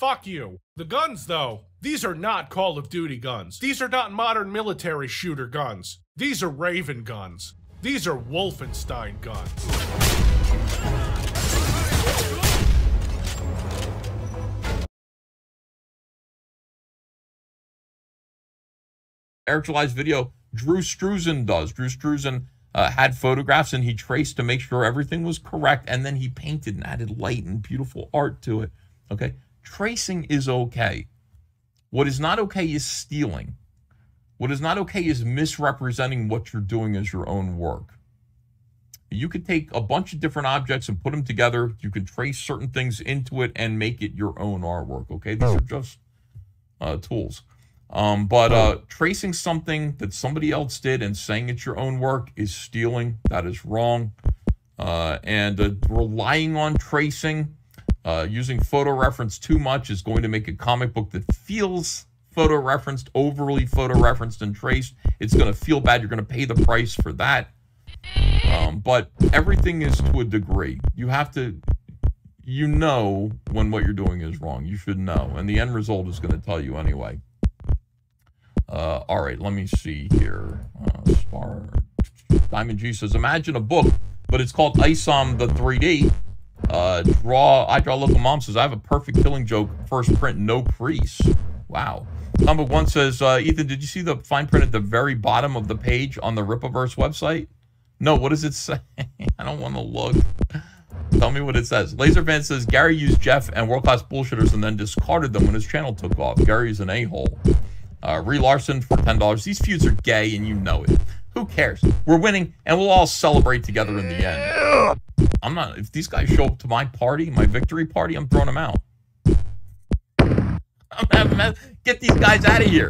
fuck you. The guns, though, these are not Call of Duty guns. These are not modern military shooter guns. These are Raven guns. These are Wolfenstein guns. Eric July's video, Drew Struzan does. Drew Struzan uh, had photographs and he traced to make sure everything was correct, and then he painted and added light and beautiful art to it. Okay, tracing is okay. What is not okay is stealing. What is not okay is misrepresenting what you're doing as your own work. You could take a bunch of different objects and put them together. You can trace certain things into it and make it your own artwork. Okay, these are just uh, tools. Um, but uh, tracing something that somebody else did and saying it's your own work is stealing. That is wrong. Uh, and uh, relying on tracing, uh, using photo reference too much is going to make a comic book that feels photo referenced, overly photo referenced and traced. It's going to feel bad. You're going to pay the price for that. Um, but everything is to a degree. You have to, you know, when what you're doing is wrong. You should know. And the end result is going to tell you anyway. Uh, all right, let me see here. Uh, Diamond G says, imagine a book, but it's called ISOM the 3D. Uh, draw, I draw local mom says, I have a perfect killing joke. First print, no crease. Wow. Number one says, uh, Ethan, did you see the fine print at the very bottom of the page on the Rippaverse website? No, what does it say? I don't want to look. Tell me what it says. Laserfan says Gary used Jeff and world class bullshitters and then discarded them when his channel took off. Gary's an a hole. Uh, Ree Larson for $10. These feuds are gay and you know it. Who cares? We're winning and we'll all celebrate together in the end. I'm not, if these guys show up to my party, my victory party, I'm throwing them out. Get these guys out of here.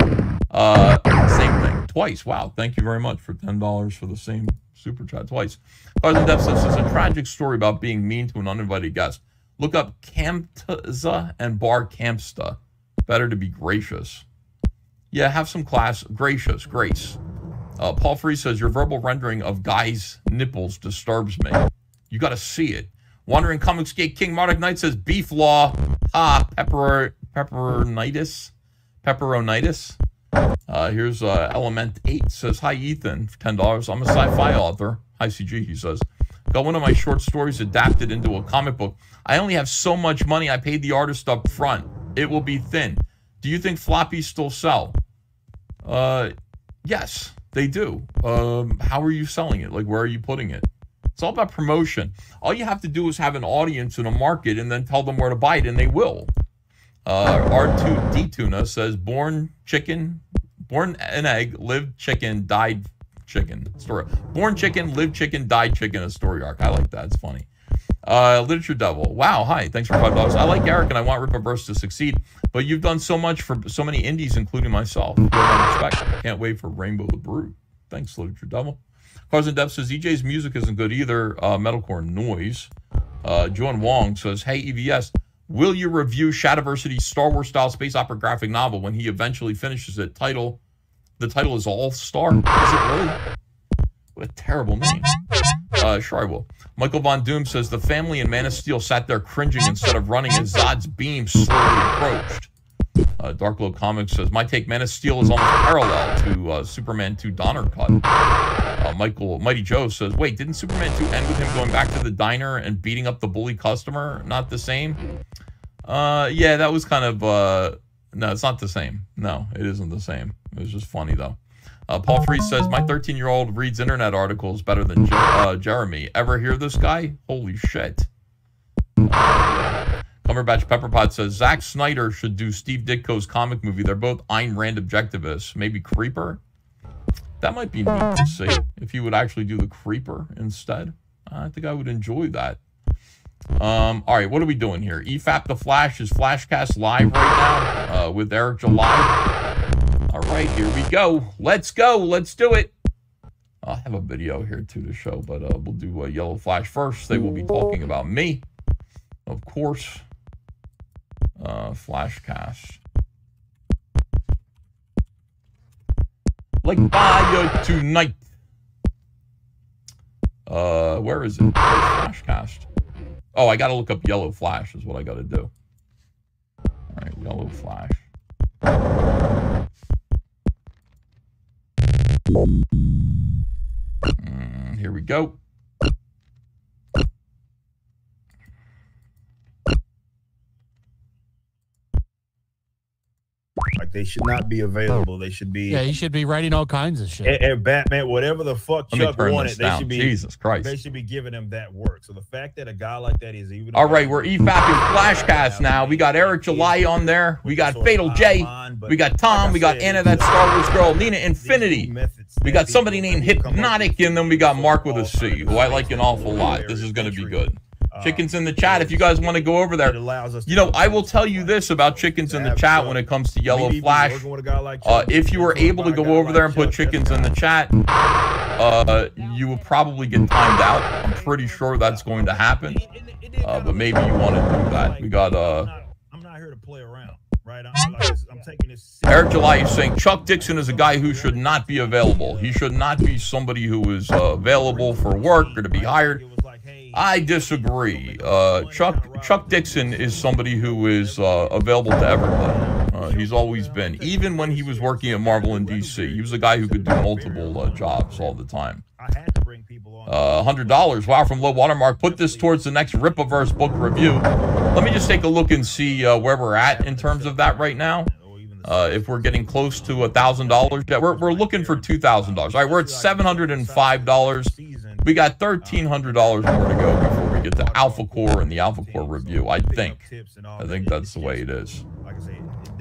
Uh, same thing. Twice. Wow. Thank you very much for $10 for the same super chat twice. Carson Depp says this is a tragic story about being mean to an uninvited guest. Look up Campza and Bar Campsta. Better to be gracious. Yeah, have some class. Gracious, grace. Uh, Paul Free says, Your verbal rendering of Guy's nipples disturbs me. You got to see it. Wandering Comics Gate King Marduk Knight says, Beef Law. Ah, pepper, pepperonitis. Pepperonitis. Uh, here's uh, Element 8 says, Hi, Ethan, for $10. I'm a sci fi author. Hi, CG, he says. Got one of my short stories adapted into a comic book. I only have so much money. I paid the artist up front. It will be thin. Do you think floppies still sell? Uh, yes, they do. Um, how are you selling it? Like, where are you putting it? It's all about promotion. All you have to do is have an audience in a market and then tell them where to buy it, and they will. Uh, R2D Tuna says, born chicken, born an egg, lived chicken, died chicken. Story. Born chicken, lived chicken, died chicken, a story arc. I like that. It's funny. Uh, Literature Devil. Wow. Hi. Thanks for five dollars. I like Eric and I want Rippaverse to succeed, but you've done so much for so many indies, including myself. Can't wait for Rainbow the Brute. Thanks, Literature Devil. Carson Depp says EJ's music isn't good either. Uh, metalcore noise. Uh, Joan Wong says, Hey, EVS, will you review Shadiversity's Star Wars style space opera graphic novel when he eventually finishes it? Title. The title is All Star. Is it really? What a terrible name. Uh, sure, I will. Michael Von Doom says the family in Man of Steel sat there cringing instead of running as Zod's beam slowly approached. Uh, Darkglow Comics says my take: Man of Steel is almost parallel to uh, Superman 2 Donner cut. Uh, Michael Mighty Joe says, wait, didn't Superman 2 end with him going back to the diner and beating up the bully customer? Not the same. Uh, yeah, that was kind of uh, no, it's not the same. No, it isn't the same. It was just funny though. Uh, Paul Freeze says, My 13 year old reads internet articles better than uh, Jeremy. Ever hear this guy? Holy shit. Uh, Cumberbatch Pepperpot says, Zack Snyder should do Steve Ditko's comic movie. They're both Ayn Rand objectivists. Maybe Creeper? That might be neat to see if he would actually do the Creeper instead. I think I would enjoy that. Um, all right, what are we doing here? EFAP The Flash is Flashcast live right now uh, with Eric July. All right, here we go. Let's go. Let's do it. I'll have a video here too to show, but uh, we'll do a Yellow Flash first. They will be talking about me, of course. Uh, flash Flashcast. Like fire tonight. Uh, where is it? flash Flashcast. Oh, I got to look up Yellow Flash is what I got to do. All right, Yellow Flash. Mm, here we go. Like they should not be available. They should be. Yeah, he should be writing all kinds of shit. and, and Batman, whatever the fuck Let me Chuck wanted, they should be. Jesus Christ. They should be giving him that work. So the fact that a guy like that is even. All right, we're E EFAP and Flashcast now. We got Eric July on there. We got Fatal J. We got Tom. We got Anna, that Star Wars girl. Nina Infinity. We got somebody named Hypnotic, and then we got Mark with a C, who I like an awful lot. This is going to be good. Chickens in the chat. If you guys want to go over there, it allows us. you know, I will tell you this about chickens in the chat when it comes to Yellow Flash. Uh, if you were able to go over there and put chickens in the chat, uh, you will probably get timed out. I'm pretty sure that's going to happen. Uh, but maybe you want to do that. We got uh, I'm not here to play around, right? I'm, like, I'm taking this. Eric July is saying Chuck Dixon is a guy who should not be available. He should not be somebody who is uh, available for work or to be hired. I disagree. Uh, Chuck Chuck Dixon is somebody who is uh, available to everybody. Uh, he's always been, even when he was working at Marvel and DC. He was a guy who could do multiple uh, jobs all the time. Uh, hundred dollars. Wow, from low watermark. Put this towards the next Rippaverse book review. Let me just take a look and see uh, where we're at in terms of that right now. Uh, if we're getting close to a thousand dollars, we're we're looking for two thousand dollars. All right, we're at seven hundred and five dollars. We got thirteen hundred dollars more to go before we get to Alpha Core and the Alpha Core review. I think. I think that's the way it is.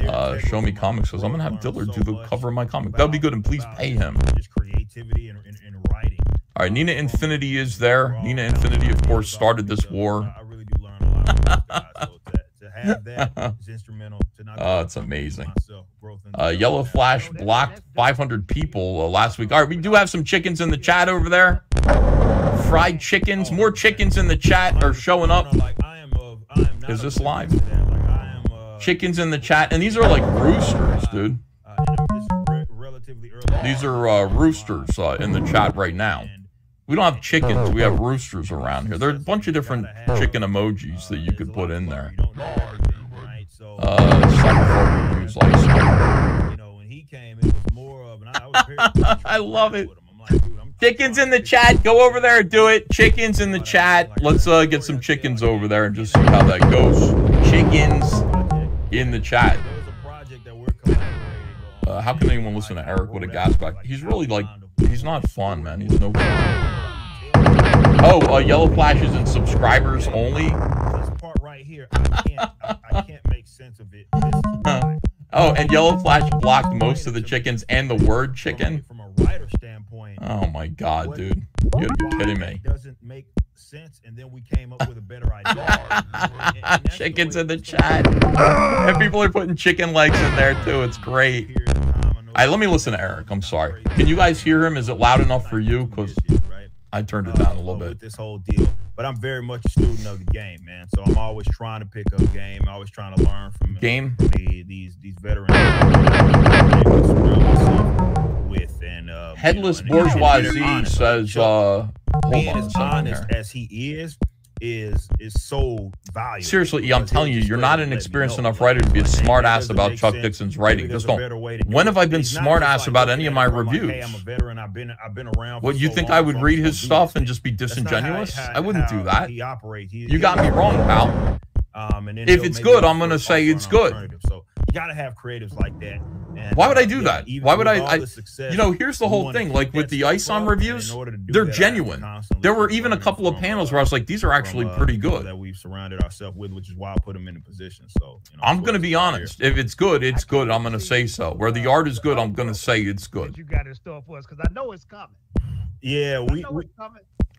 Uh, Show Me Comics says I'm gonna have Dillard do the cover of my comic. That would be good, and please pay him. Creativity and, and, and writing. All right, Nina Infinity is there. Nina Infinity, of course, started this war. I really do learn a lot from those guys. So to, to have that is instrumental to not Oh, it's amazing. myself, Uh, Yellow Flash blocked 500 people uh, last week. All right, we do have some chickens in the chat over there. Fried chickens. More chickens in the chat are showing up. Like, I am of, I am not Is this live? to that. Like, I am, uh, Chickens in the chat. And these are like roosters, dude. uh, and I'm just re- relatively early. These are uh, roosters uh, in the chat right now. We don't have chickens. We have roosters around here. There are a bunch of different chicken emojis that you could put in there. You don't know everything, right? Uh, Cyberpunk like you know, when he came, it was more of, and I, I was very I love it. with him. I'm like, Chickens in the chat. Go over there and do it. Chickens in the chat. Let's uh, get some chickens over there and just see how that goes. Chickens in the chat. There was a project that we're collaborating on. Uh, how can anyone listen to Eric with a gas back? He's really like, he's not fun, man. He's no fun. Oh, uh, yellow flashes and subscribers only. This part right here, I can't, I, I can't make sense of it. Oh, and yellow flash blocked most of the chickens and the word chicken. From a writer standpoint, Oh my god, dude. You gotta be kidding me. Doesn't make sense, and then we came up with a better idea. And- and that's the Chickens in the chat. And people are putting chicken legs in there too. It's great. period of time, I All right, let me listen to Eric. I'm sorry. Can you guys hear him? Is it loud enough for you? Because? I turned it down a little bit. with this whole deal. But I'm very much a student of the game, man. So I'm always trying to pick up game. I'm always trying to learn from Game? the, these these veterans. I'm able to surround myself with and uh, Headless you know, and- bourgeoisie honest, says, uh, hold being on as honest as he is is is so valuable. Seriously, I'm telling you, you're not an experienced enough writer to be a smart ass about Chuck sense. Dixon's writing. Just don't. better way to do When have I been It's smart ass like about any of my from like, reviews? hey, I'm a veteran. I've been I've been around. What you so think I would read his stuff and just be how- disingenuous? how- I wouldn't do that. He operates. He- You got me wrong, pal. Um, If it's good, I'm gonna say it's good. So you gotta have creatives like that. And, Why would I uh, do yeah, that? Why would I- I- success, You know, here's the whole thing. Like with the stuff ice on up, and in reviews, order to do they're that, I have to genuine. There were even a learning couple of panels uh, where I was like, these are actually from, uh, pretty good. that we've surrounded ourselves with, which is why I put them in a position. So you know, I'm gonna be it's about honest. If it's good, it's good. I'm gonna say so. Where the art is good, I'm gonna say it's good. you got in store for us because I know it's coming. here. Yeah, I we,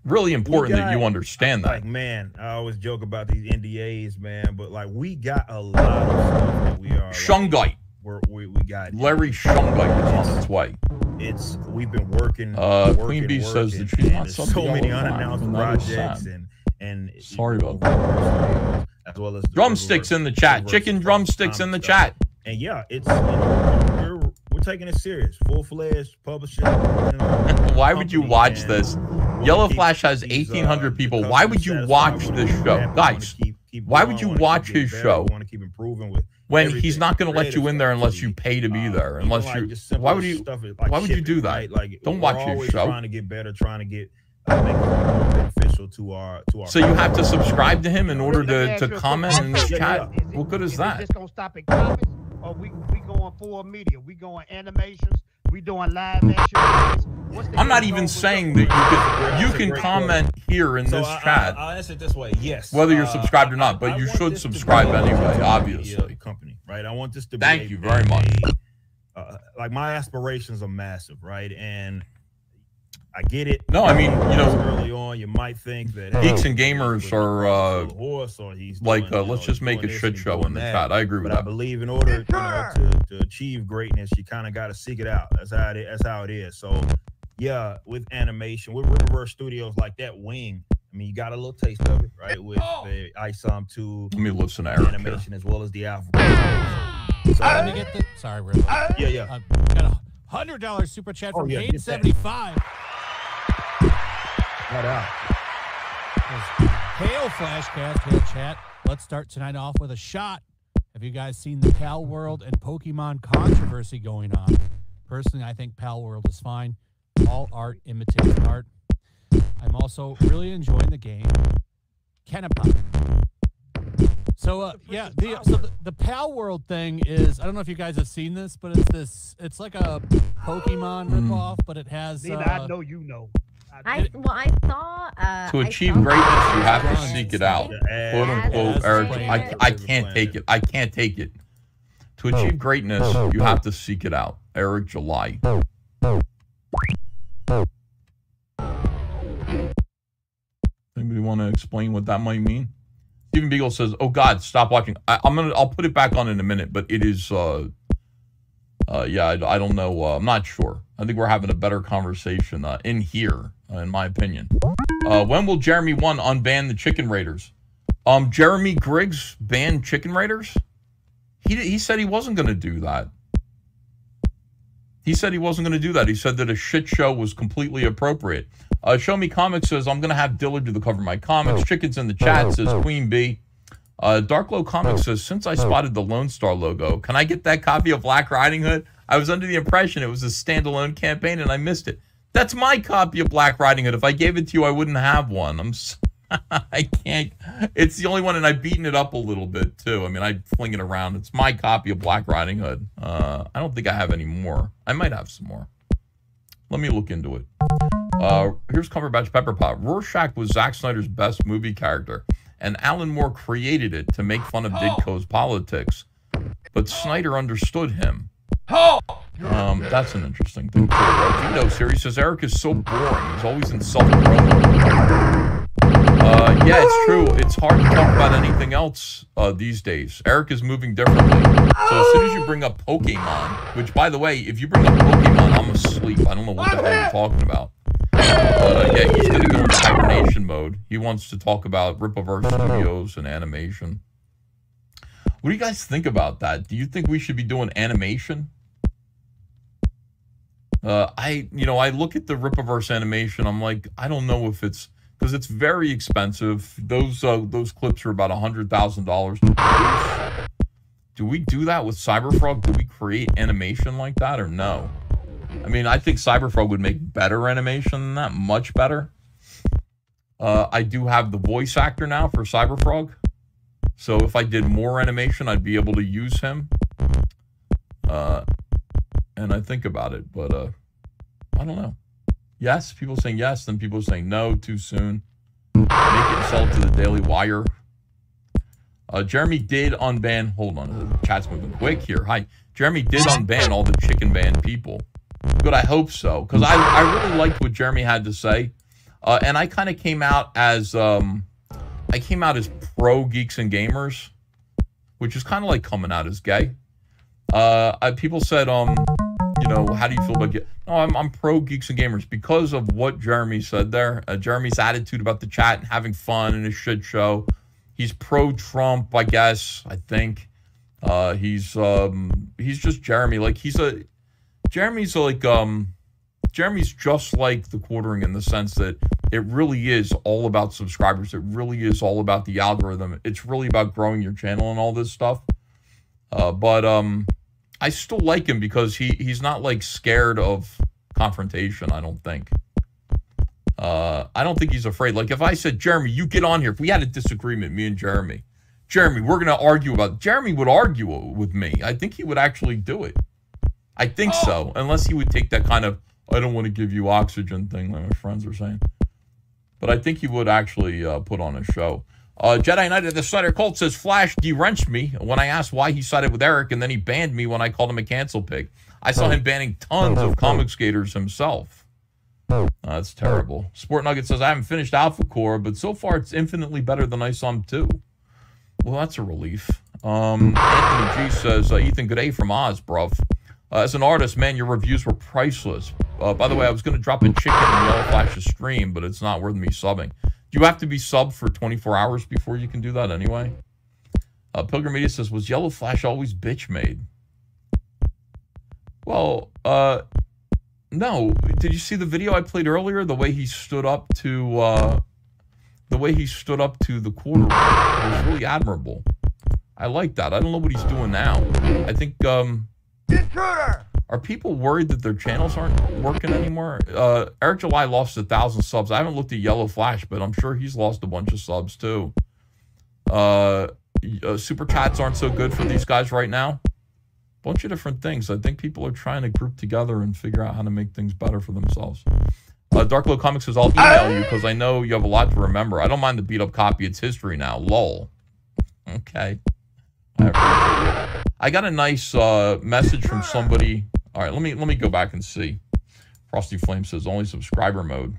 know we it's coming. Really important that you understand that. like man, I always joke about these NDAs, man, but like we got a lot of stuff that we are like, Shungite. we're, we we got Larry Shungite is on its way. It's we've been working. Uh, working, Queen Bee says working, that she's not so many unannounced and projects and and Sorry about that. As well as Drumsticks in the chat. Chicken drumsticks in the stuff. chat. And yeah, it's you know, we're we're taking it serious, full fledged publishing. You know, Why would you watch and this? Wanna Yellow Flash has uh, 1,800 people. Why would you watch this show? what we have. We wanna Guys, keep- keep why would you watch his show? Want to keep improving with with when everything. he's not going to let you in there unless you pay to be uh, there. even Unless like you, why would you? stuff like why would you do that? right? Like Don't watch your always show. Trying to get better, trying to get uh, make it more beneficial to our to our. So you have to subscribe to him in order to, to comment quick in this chat. yeah. Is it- What good is it that? just gonna stop at comments, or we we going full media? We going animations? We doing live action? What's the I'm not even saying that you can you can great comment here in so this I, chat. I, will answer it this way: Yes, Whether you're Uh, subscribed or not, but I you should this to be subscribe anyway, multimedia obviously. Company, right? I want this to be. Thank a- you very much. a- uh, like my aspirations are massive, right? And I get it. No, I mean, you know, early on, you might think that Geeks and gamers are, uh, horse or he's like, doing, uh, you let's know, just make a shit show doing in the that. chat. I agree with But I believe in order you know, to, to achieve greatness, you kind of got to seek it out. That's how it is. That's how it is. So, yeah, with animation, with Rippaverse Studios like that wing, I mean, you got a little taste of it, right? With the ISOM 2 Let me listen to Eric here. animation as well as the alpha. So, Let me get the. Sorry, Rip. yeah, yeah. Uh, got a hundred dollar super chat Oh, from yeah, eight get that. seventy five. Right out. Hail Flashcast, hail chat. Let's start tonight off with a shot. Have you guys seen the Pal World and Pokemon controversy going on? Personally, I think Pal World is fine. All art imitates art. I'm also really enjoying the game. Kennepa. So uh, yeah, the so the, the Pal World thing is I don't know if you guys have seen this, but it's this it's like a Pokemon Hmm. ripoff, but it has Nina, uh, I know you know. I well, I saw. Uh, To achieve saw greatness, you have to seek it out. Quote unquote, As Eric. I. I can't take it. I can't take it. To achieve greatness, you have to seek it out. Eric July. Anybody want to explain what that might mean? Stephen Beagle says, "Oh God, stop watching." I, I'm gonna. I'll put it back on in a minute, but it is. Uh, uh, yeah, I, I don't know. Uh, I'm not sure. I think we're having a better conversation uh, in here, in my opinion. Uh, when will Jeremy one unban the Chicken Raiders? Um, Jeremy Griggs banned Chicken Raiders? He he said he wasn't going to do that. He said he wasn't going to do that. He said that a shit show was completely appropriate. Uh, Show Me Comics says I'm going to have Dillard do the cover of my comics. Chickens in the chat says Queen Bee. Uh, Darklow Comics says since I spotted the Lone Star logo, can I get that copy of Black Riding Hood? I was under the impression it was a standalone campaign and I missed it. That's my copy of Black Riding Hood. If I gave it to you, I wouldn't have one. I'm. I can't. It's the only one, and I've beaten it up a little bit too. I mean, I fling it around. It's my copy of Black Riding Hood. Uh, I don't think I have any more. I might have some more. Let me look into it. Uh, here's Cumberbatch Pepper Pot. Rorschach was Zack Snyder's best movie character, and Alan Moore created it to make fun of Ditko's politics. But Snyder understood him. Um, that's an interesting thing. Too. Uh, Vito series says Eric is so boring. He's always insulting promo. Uh, yeah, it's true. It's hard to talk about anything else uh, these days. Eric is moving differently. So as soon as you bring up Pokemon, which by the way, if you bring up Pokemon, I'm asleep. I don't know what the hell you're talking about. But Uh, yeah, he's gonna go into hibernation mode. He wants to talk about Rippaverse Studios and animation. What do you guys think about that? Do you think we should be doing animation? Uh, I, you know, I look at the Rippaverse animation. I'm like, I don't know if it's because it's very expensive. Those uh, those clips are about a hundred thousand dollars. Do we do that with Cyberfrog? Do we create animation like that or no? I mean, I think Cyberfrog would make better animation than that, much better. Uh, I do have the voice actor now for Cyberfrog. So if I did more animation, I'd be able to use him. Uh, and I think about it, but uh, I don't know. Yes, people saying yes, then people saying no, too soon. Make it sell to the Daily Wire. Uh, Jeremy did unban. Hold on, the chat's moving quick here. Hi, Jeremy did unban all the chicken band people. Good, I hope so, because I, I really liked what Jeremy had to say, uh, and I kind of came out as um, I came out as pro geeks and gamers, which is kind of like coming out as gay. Uh, I, people said, um, you know, how do you feel about? Ge-? No, I'm I'm pro geeks and gamers because of what Jeremy said there. Uh, Jeremy's attitude about the chat and having fun and a shit show. He's pro Trump, I guess. I think. Uh, he's um, he's just Jeremy. Like he's a Jeremy's like um, Jeremy's just like the quartering in the sense that it really is all about subscribers. It really is all about the algorithm. It's really about growing your channel and all this stuff. Uh, but um, I still like him because he he's not like scared of confrontation. I don't think. Uh, I don't think he's afraid. Like if I said, Jeremy, you get on here. If we had a disagreement, me and Jeremy, Jeremy, we're gonna argue about. Jeremy would argue with me. I think he would actually do it. I think so, unless he would take that kind of I don't want to give you oxygen thing, like my friends are saying. But I think he would actually uh, put on a show. Uh, Jedi Knight of the Snyder Cult says Flash de-wrenched me when I asked why he sided with Eric, and then he banned me when I called him a cancel pig. I saw him banning tons of comic skaters himself. Uh, that's terrible. Sport Nugget says I haven't finished Alpha Core, but so far it's infinitely better than I saw him too. Well, that's a relief. Um, Anthony G says uh, Ethan G'day from Oz, bruv. Uh, as an artist, man, your reviews were priceless. Uh, by the way, I was going to drop a chicken in Yellow Flash's stream, but it's not worth me subbing. You have to be subbed for 24 hours before you can do that anyway? Uh, Pilgrim Media says, was Yellow Flash always bitch made? Well, uh, no. Did you see the video I played earlier? The way he stood up to, uh, the way he stood up to the quarter was really admirable. I like that. I don't know what he's doing now. I think, um, Intruder! Are people worried that their channels aren't working anymore? Uh, Eric July lost a thousand subs. I haven't looked at Yellow Flash, but I'm sure he's lost a bunch of subs too. Uh, uh, super chats aren't so good for these guys right now. Bunch of different things. I think people are trying to group together and figure out how to make things better for themselves. Uh, Dark Low Comics says, I'll email you because I know you have a lot to remember. I don't mind the beat up copy. It's history now. Lol. Okay. I got a nice uh, message from somebody. All right, let me let me go back and see. Frosty Flame says only subscriber mode.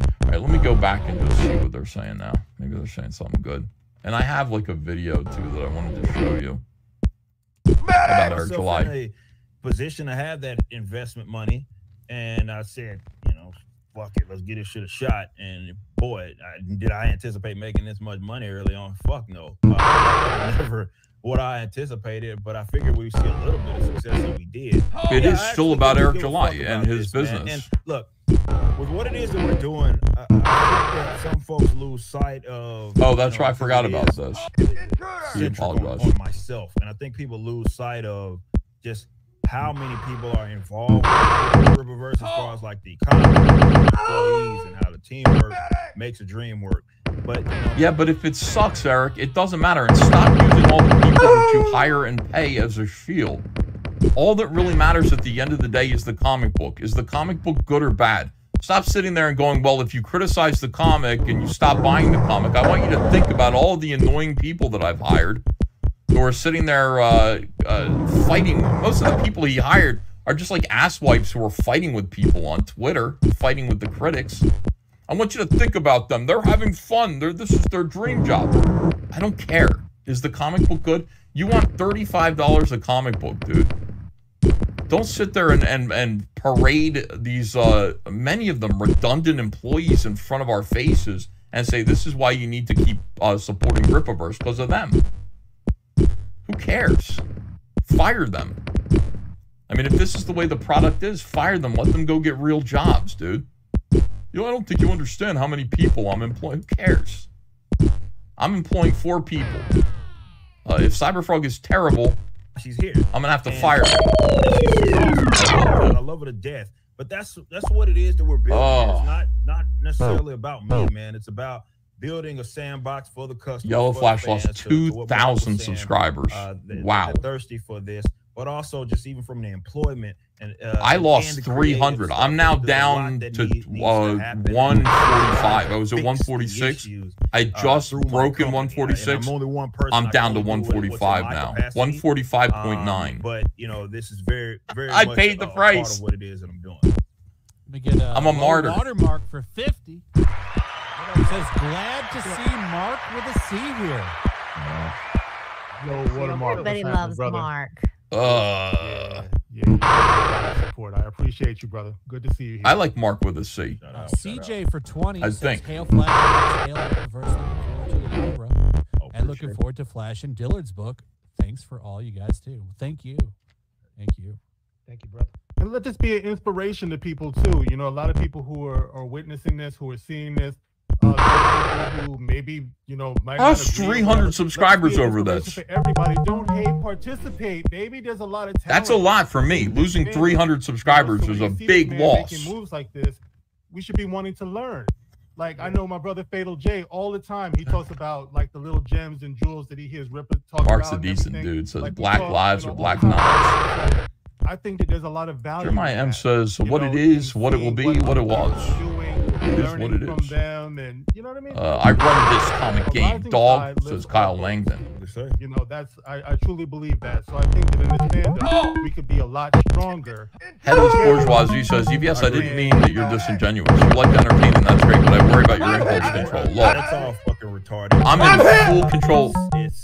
All right, let me go back and just see what they're saying now. Maybe they're saying something good. And I have like a video too that I wanted to show you about in July. a position to have that investment money, and I said, you know, fuck it, let's get this shit a shot. And boy, I, did I anticipate making this much money early on? Fuck no, uh, was never what I anticipated. But I figured we'd see a little bit of success, and we did. Oh, it Yeah, is still about Eric give July fuck and his this, man. business. And look, with what it is that we're doing, I, I think that some folks lose sight of. Oh, you that's know, right. I forgot about this. Intruder! on, apologize. on myself, and I think people lose sight of just how many people are involved with Rippaverse as far as like the economy, employees, and how the teamwork makes a dream work. But you know, Yeah, but if it sucks, Eric, it doesn't matter. And stop using all the people that you hire and pay as a shield. All that really matters at the end of the day is the comic book. Is the comic book good or bad? Stop sitting there and going, well, if you criticize the comic and you stop buying the comic, I want you to think about all the annoying people that I've hired who are sitting there uh, uh, fighting. Most of the people he hired are just like asswipes who are fighting with people on Twitter, fighting with the critics. I want you to think about them. They're having fun. They're, this is their dream job. I don't care. Is the comic book good? You want $35 a comic book, dude. Don't sit there and, and, and parade these, uh, many of them redundant employees in front of our faces and say this is why you need to keep uh, supporting Rippaverse because of them. Who cares? Fire them. I mean, if this is the way the product is, fire them. Let them go get real jobs, dude. You know, I don't think you understand how many people I'm employing. Who cares? I'm employing four people. Uh, if Cyberfrog is terrible, she's here. I'm gonna have to And- fire her. I love her to death. But that's that's what it is that we're building. Oh. It's not not necessarily about me, man. It's about building a sandbox for the customer. Yellow Flash lost fans, to- to what Mark was 2,000 subscribers. uh, Wow. thirsty for this, but also just even from the employment and uh, I lost 300. I'm now there's a lot down to needs to uh, 145. I was at 146. I uh, just through my broke in 146. I'm only one person. I'm down to can only do what's in 145 now. 145.9. Um, but you know, this is very, very. I much paid the a part price. of what it is that I'm doing. Get a, I'm a low martyr. watermark for 50. It says, glad to see Mark with a C here. Yo, watermark. Everybody loves brother? Mark. Uh, Yeah, yeah, you got that support. I appreciate you, brother. Good to see you here. I like Mark with a C. Shout out, shout CJ for 20 I says, think. Hail Flash, Hail Universe, looking forward to the Oh, And looking appreciate forward to Flash and Dillard's book. Thanks for all you guys do. Thank you. Thank you. Thank you, brother. And let this be an inspiration to people too. You know, a lot of people who are, are witnessing this, who are seeing this, uh, who maybe you know might. I not have agree or 300 subscribers over this. Everybody, don't hate, participate. Baby, there's a lot of talent. That's a lot for me. Losing 300 subscribers You know, is a when you see big man loss. Making moves like this, we should be wanting to learn. Like I know my brother Fatal J all the time. He talks about like the little gems and jewels that he hears Ripper talk Mark's about. a decent everything. dude. Says Like, black talk, lives you or black knives. I think that there's a lot of value. Jeremiah in M says, you what know, it is, what it will be, what it was. It is what it is. them, and you know what I mean. Uh, I run this comic game, dog, says Kyle. Langdon. Yes, sir. You know, that's I, I truly believe that. So I think that in this fandom, oh! we could be a lot stronger. Headless Bourgeoisie says, EVS, I didn't mean that you're disingenuous. You like to entertain, and that's great, but I worry about your impulse control. Look, That's all fucking retarded. I'm in full control.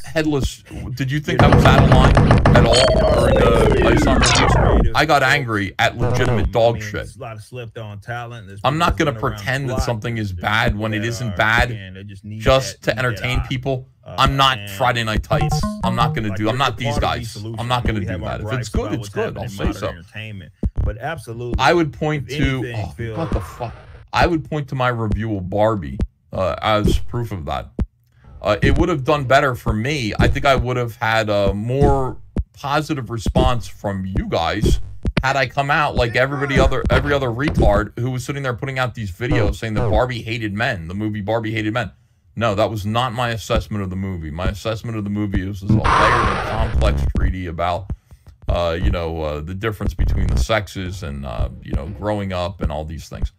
Headless, did you think I was out of line at all during the Isom reviews? I got angry at legitimate dog shit. There's a lot of slept on talent. There's I'm not gonna that's running around pretend that something is bad when it that isn't bad just, need Just that- to entertain people. Uh, I'm not Friday Night Tights. I'm not gonna like do. I'm not these guys. I'm not gonna do that. If it's good, it's good. I'll say so. Entertainment, but absolutely, I would point to oh, Phil- what the fuck. I would point to my review of Barbie uh, as proof of that. Uh, it would have done better for me. I think I would have had a more positive response from you guys had I come out like everybody other every other retard who was sitting there putting out these videos saying that Barbie hated men, the movie Barbie hated men. No, that was not my assessment of the movie. My assessment of the movie was this layered and complex treaty about uh, you know, uh, the difference between the sexes and, uh, you know, growing up and all these things.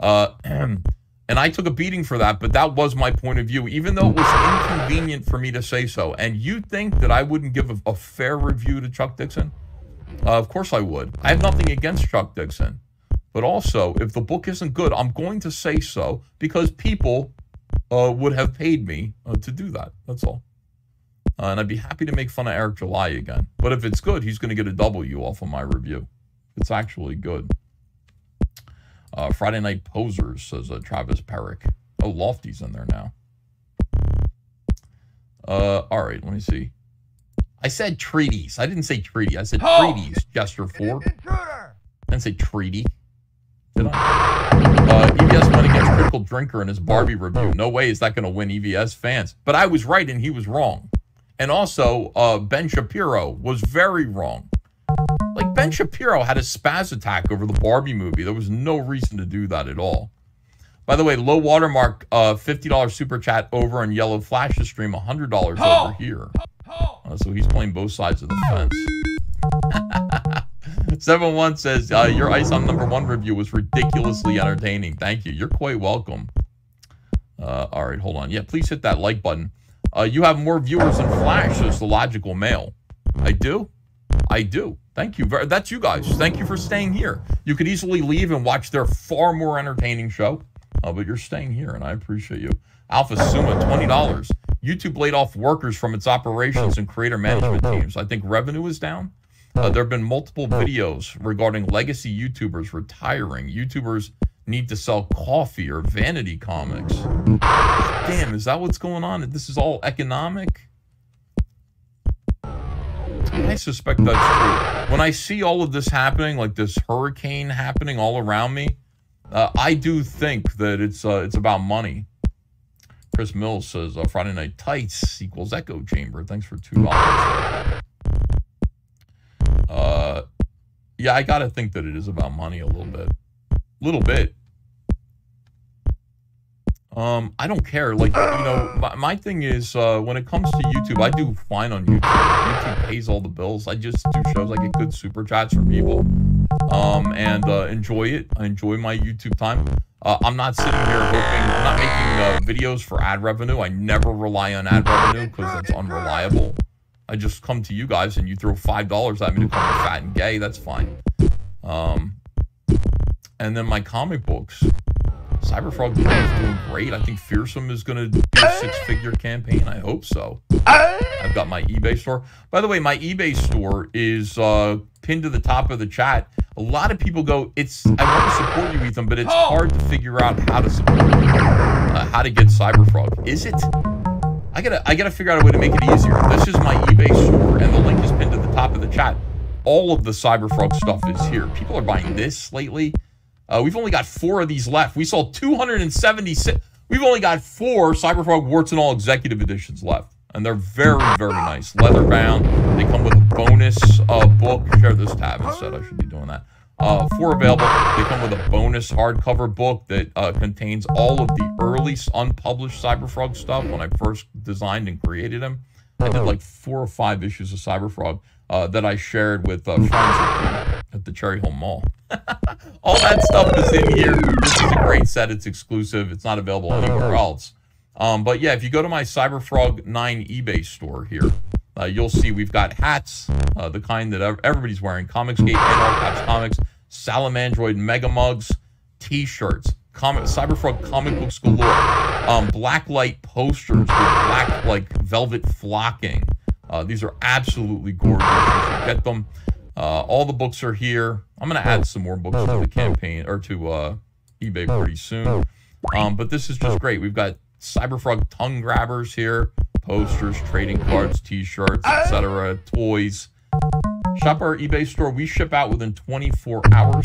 Uh, and I took a beating for that, but that was my point of view, even though it was inconvenient for me to say so. And you think that I wouldn't give a, a fair review to Chuck Dixon? Uh, of course I would. I have nothing against Chuck Dixon. But also, if the book isn't good, I'm going to say so because people uh, would have paid me uh, to do that. That's all. Uh, and I'd be happy to make fun of Eric July again. But if it's good, he's going to get a W off of my review. It's actually good. Uh, Friday Night Posers, says uh, Travis Perrick. Oh, Lofty's in there now. Uh, all right, let me see. I said treaties. I didn't say treaty. I said treaties, Jester Ford. I didn't say treaty. Did I? Uh, EVS went against Critical Drinker in his Barbie review. No way is that going to win EVS fans. But I was right and he was wrong. And also, uh, Ben Shapiro was very wrong. Like, Ben Shapiro had a spaz attack over the Barbie movie. There was no reason to do that at all. By the way, low watermark, uh, $50 super chat over on Yellow Flash's stream, $100 over here. Uh, so he's playing both sides of the fence. 7-1 says, uh, your Isom number one review was ridiculously entertaining. Thank you. You're quite welcome. Uh, all right, hold on. Yeah, please hit that like button. Uh, you have more viewers than Flash, So it's the logical male. I do. I do. Thank you. That's you guys. Thank you for staying here. You could easily leave and watch their far more entertaining show, uh, but you're staying here, and I appreciate you. Alpha Suma, $20. YouTube laid off workers from its operations and creator management teams. I think revenue is down. Uh, there have been multiple videos regarding legacy YouTubers retiring. YouTubers need to sell coffee or vanity comics. Damn, is that what's going on? This is all economic? I suspect that's true. When I see all of this happening, like this hurricane happening all around me, uh, I do think that it's uh, it's about money. Chris Mills says uh, Friday Night Tights equals Echo Chamber. Thanks for two dollars. Yeah, I gotta think that it is about money a little bit, little bit. Um, I don't care. Like, you know, my, my thing is, uh, when it comes to YouTube, I do fine on YouTube. YouTube pays all the bills. I just do shows. I get good super chats from people. Um, and, uh, enjoy it. I enjoy my YouTube time. Uh, I'm not sitting here hoping, I'm not making, uh, videos for ad revenue. I never rely on ad revenue because that's unreliable. I just come to you guys and you throw $5 at me to call me fat and gay. That's fine. Um, and then my comic books. Cyberfrog is doing great. I think Fearsome is going to be a six-figure campaign. I hope so. I've got my eBay store. By the way, my eBay store is uh, pinned to the top of the chat. A lot of people go, "It's I want to support you, Ethan, but it's hard to figure out how to support you, uh, how to get Cyberfrog. Is it? I gotta I gotta figure out a way to make it easier. This is my eBay store, and the link is pinned to the top of the chat. All of the Cyberfrog stuff is here. People are buying this lately. Uh, we've only got four of these left. We sold 276. We've only got four Cyberfrog Warts and All Executive Editions left. And they're very, very nice. Leather bound. They come with a bonus uh, book. Share this tab instead. I should be doing that. Uh, four available. They come with a bonus hardcover book that uh, contains all of the early unpublished Cyberfrog stuff when I first designed and created them. I did like four or five issues of Cyberfrog uh, that I shared with uh, friends at the, Cherry Hill Mall. all that stuff is in here. This is a great set. It's exclusive. It's not available anywhere else. Um, but yeah, if you go to my Cyberfrog 9 eBay store here, uh, you'll see we've got hats, uh, the kind that everybody's wearing, Comicsgate and All Caps Comics, Salamandroid Mega Mugs, T-shirts, comic Cyberfrog comic books galore, um, blacklight posters with black like velvet flocking. Uh, these are absolutely gorgeous. Get them. Uh, all the books are here. I'm gonna add some more books to the campaign or to uh, eBay pretty soon. Um, but this is just great. We've got Cyberfrog tongue grabbers here, posters, trading cards, T-shirts, etc., toys. Shop our eBay store. We ship out within 24 hours,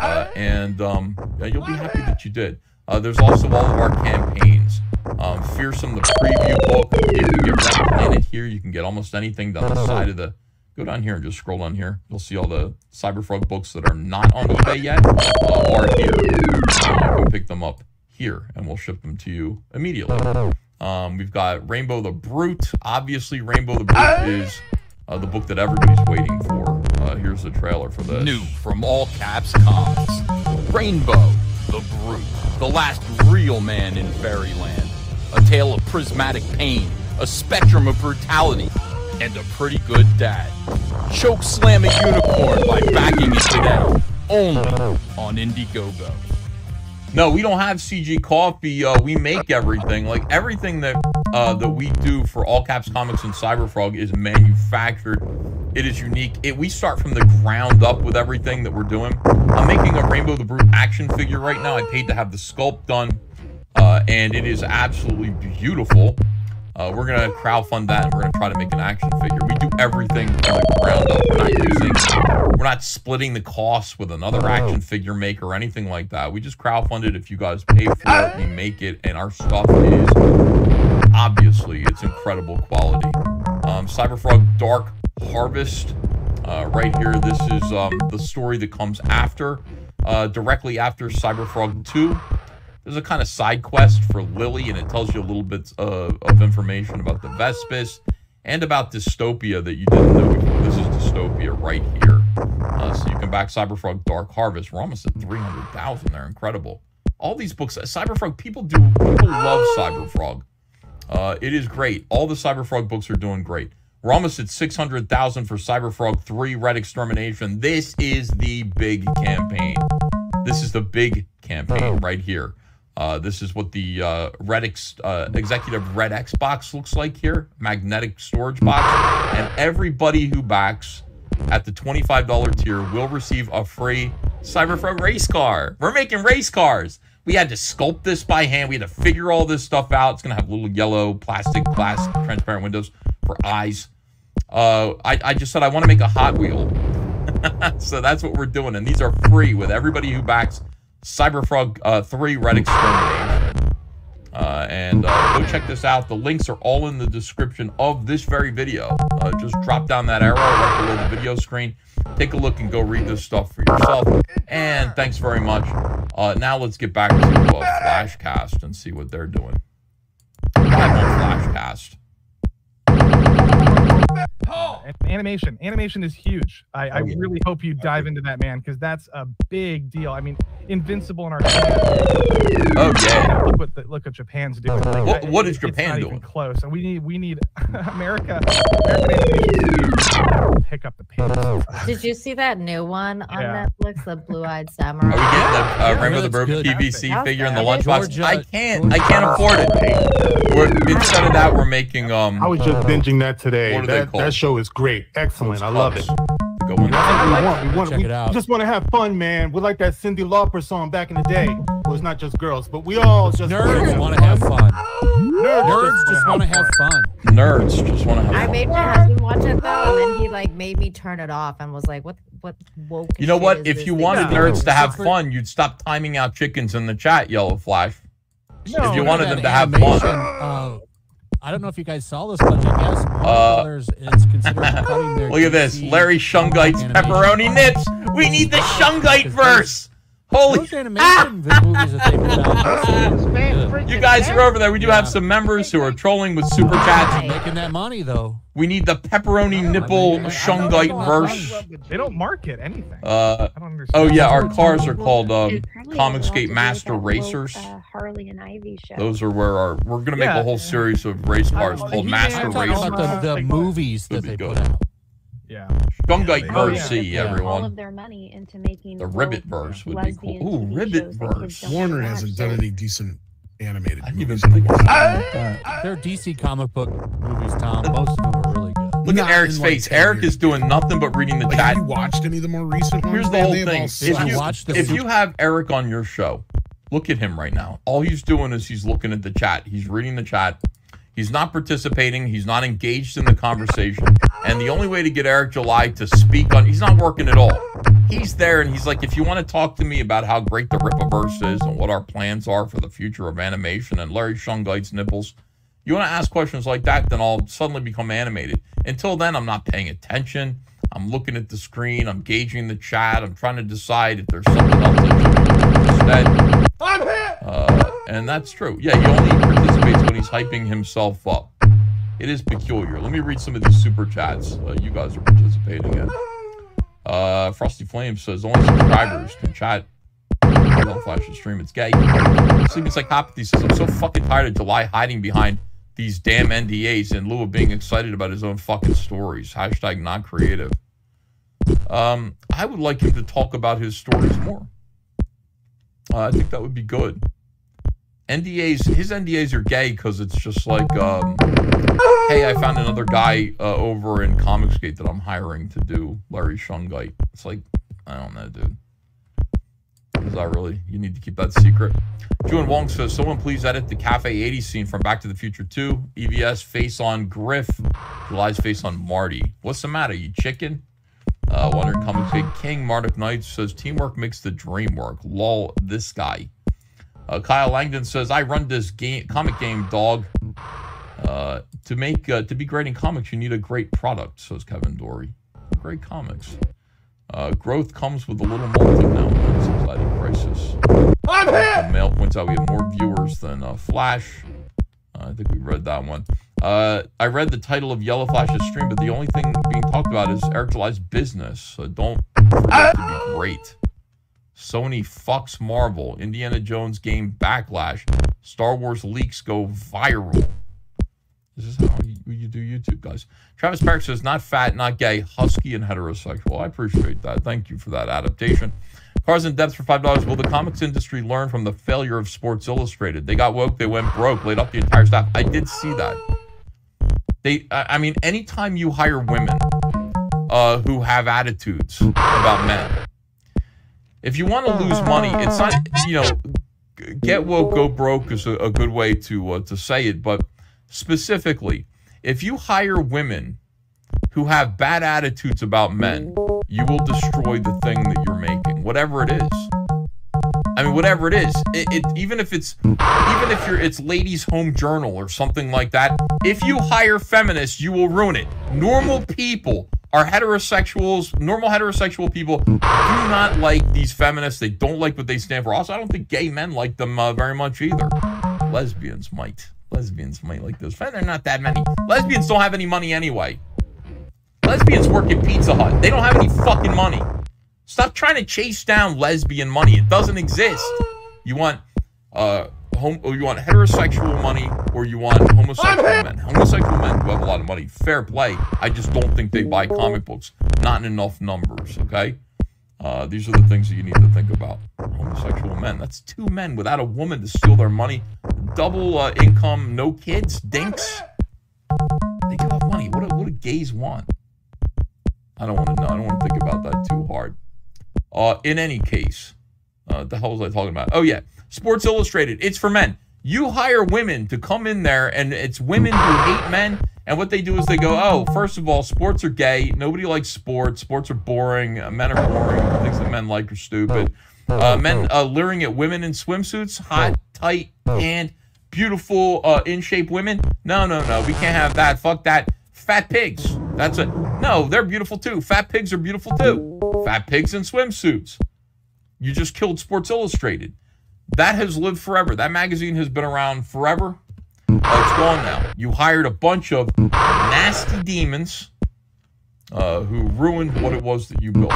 uh, and um, you'll be happy that you did. Uh, there's also all of our campaigns. Um, Fearsome, the preview book. If You can get Red Planet here. You can get almost anything down the side of the. Go down here and just scroll down here. You'll see all the Cyberfrog books that are not on eBay yet uh, are here. you can pick them up here, and we'll ship them to you immediately. Um, we've got Rainbow the Brute. Obviously, Rainbow the Brute is uh, the book that everybody's waiting for. Uh, here's the trailer for this. New from All Caps Comics. Rainbow, the Brute, the last real man in Fairyland. A tale of prismatic pain, a spectrum of brutality, and a pretty good dad. Choke slam a unicorn by backing it today. Only on Indiegogo. No, we don't have CG Coffee. Uh, we make everything. Like everything that uh, that we do for All Caps Comics and Cyberfrog is manufactured. It is unique. It, we start from the ground up with everything that we're doing. I'm making a Rainbow the Brute action figure right now. I paid to have the sculpt done, uh, and it is absolutely beautiful. Uh, we're gonna crowdfund that, and we're gonna try to make an action figure. We do everything from the ground up. We're not using, we're not splitting the costs with another action figure maker or anything like that. We just crowdfund it. If you guys pay for it, we make it, and our stuff is obviously it's incredible quality. Um, Cyberfrog Dark Harvest, uh, right here. This is um, the story that comes after, uh, directly after Cyberfrog 2. There's a kind of side quest for Lily, and it tells you a little bit uh, of information about the Vespis and about Dystopia that you didn't know before. This is Dystopia right here. Uh, so you can back Cyberfrog Dark Harvest. We're almost at 300,000. They're incredible. All these books, Cyberfrog, people do, people love Cyberfrog. Uh, it is great. All the Cyberfrog books are doing great. We're almost at 600,000 for Cyberfrog 3 Red Extermination. This is the big campaign. This is the big campaign right here. Uh, this is what the uh, Red Ex, uh, Executive Red X box looks like here. Magnetic storage box. And everybody who backs at the $25 tier will receive a free Cyberfrog race car. We're making race cars. We had to sculpt this by hand. We had to figure all this stuff out. It's going to have little yellow plastic glass transparent windows for eyes. Uh, I, I just said I want to make a Hot Wheel. so that's what we're doing. And these are free with everybody who backs Cyberfrog uh, 3 Red Extermination. Uh, and uh, go check this out. The links are all in the description of this very video. Uh, just drop down that arrow right below the video screen. Take a look and go read this stuff for yourself. And thanks very much. Uh, now let's get back to uh, Flashcast and see what they're doing. On Flashcast. Oh. Animation, animation is huge. I, I really hope you dive into that, man, because that's a big deal. I mean, Invincible in our. Oh yeah. Look what the, look what Japan's doing. Like, what, what is it, Japan doing? doing? close, and we need we need America. American pick up the pace. Did you see that new one on Yeah. Netflix, the Blue Eyed Samurai? Are we getting the uh, Yeah, Rainbow the that's Bird. PVC figure in the lunchbox? I can't. I can't afford it. We're, instead of that, we're making um. I was just binging that today. What are they That, called? that show is great. Excellent. I love it. Go on. That's what we want. We, want, Check we it out. just want to have fun, man. We're like that Cyndi Lauper song back in the day. Well, it's not just girls, but we all just Nerds want to have fun. Nerds, Nerds just want to have fun. Nerds just want to have fun. I made my husband watch it though, and then he like made me turn it off and was like, "What? What woke?" You know what? If you wanted doing?" nerds to have fun, you'd stop timing out chickens in the chat, Yellow Flash. No, if you wanted them to have fun. Uh, I don't know if you guys saw this, but I guess Uh, is considering cutting their. Look at this. DC Larry Shungite's animation pepperoni nips. We need the Shungite verse. Holy Those animation vi- movies that they put out, This are man good. freaking You guys are over there. We do have some members who are trolling with super chats. making that money though. We need the pepperoni nipple shungite verse. They don't market anything. Uh, I don't understand. oh yeah, our cars are called um, It probably has a lot to Comicsgate Master that woke, Racers. uh, Harley and Ivy show. Those are where our we're gonna make Yeah. a whole series of race cars called Master I'm Racers. about the, the movies that they good. put out. Yeah. Shungite Oh, verse, yeah. see Yeah. all everyone. of their money into making The woke Rippaverse would be cool. lesbian Ooh, TV Ribbit shows that kids verse. Warner watch, hasn't done any decent animated. I didn't even movies in a think while. about. They're DC comic book movies, Tom. Most of them are really good. Look Not at Eric's in, like, face. Eric is doing nothing but reading the Like, chat. have you watched any of the more recent ones? Here's the whole thing. If you, the if you have Eric on your show, look at him right now. All he's doing is he's looking at the chat. He's reading the chat. He's not participating. He's not engaged in the conversation. And the only way to get Eric July to speak on, he's not working at all. He's there and he's like, if you want to talk to me about how great the Rippaverse is and what our plans are for the future of animation and Larry Shungite's nipples, you want to ask questions like that, then I'll suddenly become animated. Until then, I'm not paying attention. I'm looking at the screen. I'm gauging the chat. I'm trying to decide if there's something else Do. Uh, and that's true. Yeah, he only participates when he's hyping himself up. It is peculiar. Let me read some of these super chats uh, you guys are participating in. Uh, Frosty Flames says only subscribers can chat. Don't flash the stream. It's gay. Sleeping Psychopathy says I'm so fucking tired of July hiding behind these damn NDAs in lieu of being excited about his own fucking stories. Hashtag not creative. Um, I would like him to talk about his stories more. Uh, I think that would be good. NDAs, his NDAs are gay because it's just like, um, hey, I found another guy uh, over in Comicsgate that I'm hiring to do Larry Shungite. It's like, I don't know, dude. Is that really? You need to keep that secret. Juan Wong says, someone please edit the Cafe 80 scene from Back to the Future 2. EVS face on Griff. July's face on Marty. What's the matter, you chicken? Uh, Wondering Comicsgate King Marduk Knight says, teamwork makes the dream work. Lol, this guy. Uh, Kyle Langdon says, "I run this game, comic game, dog. Uh, to make uh, to be great in comics, you need a great product." Says Kevin Dory. Great comics. Uh, growth comes with a little malting now. Says Anxiety Crisis. I'm here. Mail points out we have more viewers than uh, Flash. Uh, I think we read that one. Uh, I read the title of Yellow Flash's stream, but the only thing being talked about is Eric July's business. So don't forget to be great. Sony fucks Marvel. Indiana Jones game backlash. Star Wars leaks go viral. This is how you, you do YouTube, guys. Travis Park says, not fat, not gay, husky, and heterosexual. I appreciate that. Thank you for that adaptation. Cars in depth for $5. Will the comics industry learn from the failure of Sports Illustrated? They got woke, they went broke, laid off the entire staff. I did see that. They, I mean, anytime you hire women uh, who have attitudes about men, if you want to lose money, it's not you know, get woke, go broke is a, a good way to uh, to say it. But specifically, if you hire women who have bad attitudes about men, you will destroy the thing that you're making, whatever it is. I mean, whatever it is, it, it even if it's even if you're it's Ladies Home Journal or something like that. If you hire feminists, you will ruin it. Normal people are heterosexuals. Normal heterosexual people do not like these feminists. They don't like what they stand for. Also, I don't think gay men like them uh, very much either. Lesbians might. Lesbians might like those. They're not that many. Lesbians don't have any money anyway. Lesbians work at Pizza Hut. They don't have any fucking money. Stop trying to chase down lesbian money. It doesn't exist. You want uh home or you want heterosexual money or you want homosexual men. Homosexual men do have a lot of money. Fair play. I just don't think they buy comic books. Not in enough numbers, okay? Uh, these are the things that you need to think about. Homosexual men. That's two men without a woman to steal their money. Double uh, income, no kids, dinks. They do have money. What do, what do gays want? I don't want to know. I don't want to think about that too hard. Uh, in any case, uh, the hell was I talking about? Oh yeah, Sports Illustrated. It's for men. You hire women to come in there, and it's women who hate men. And what they do is they go, oh, first of all, sports are gay. Nobody likes sports. Sports are boring. Uh, men are boring. Things that men like are stupid. Uh, men uh, luring at women in swimsuits, hot. tight, and beautiful, uh, in shape women. No, no, no. We can't have that. Fuck that. Fat pigs. That's it. No, they're beautiful too. Fat pigs are beautiful too. Fat pigs in swimsuits. You just killed Sports Illustrated. That has lived forever. That magazine has been around forever. Uh, it's gone now. You hired a bunch of nasty demons uh, who ruined what it was that you built.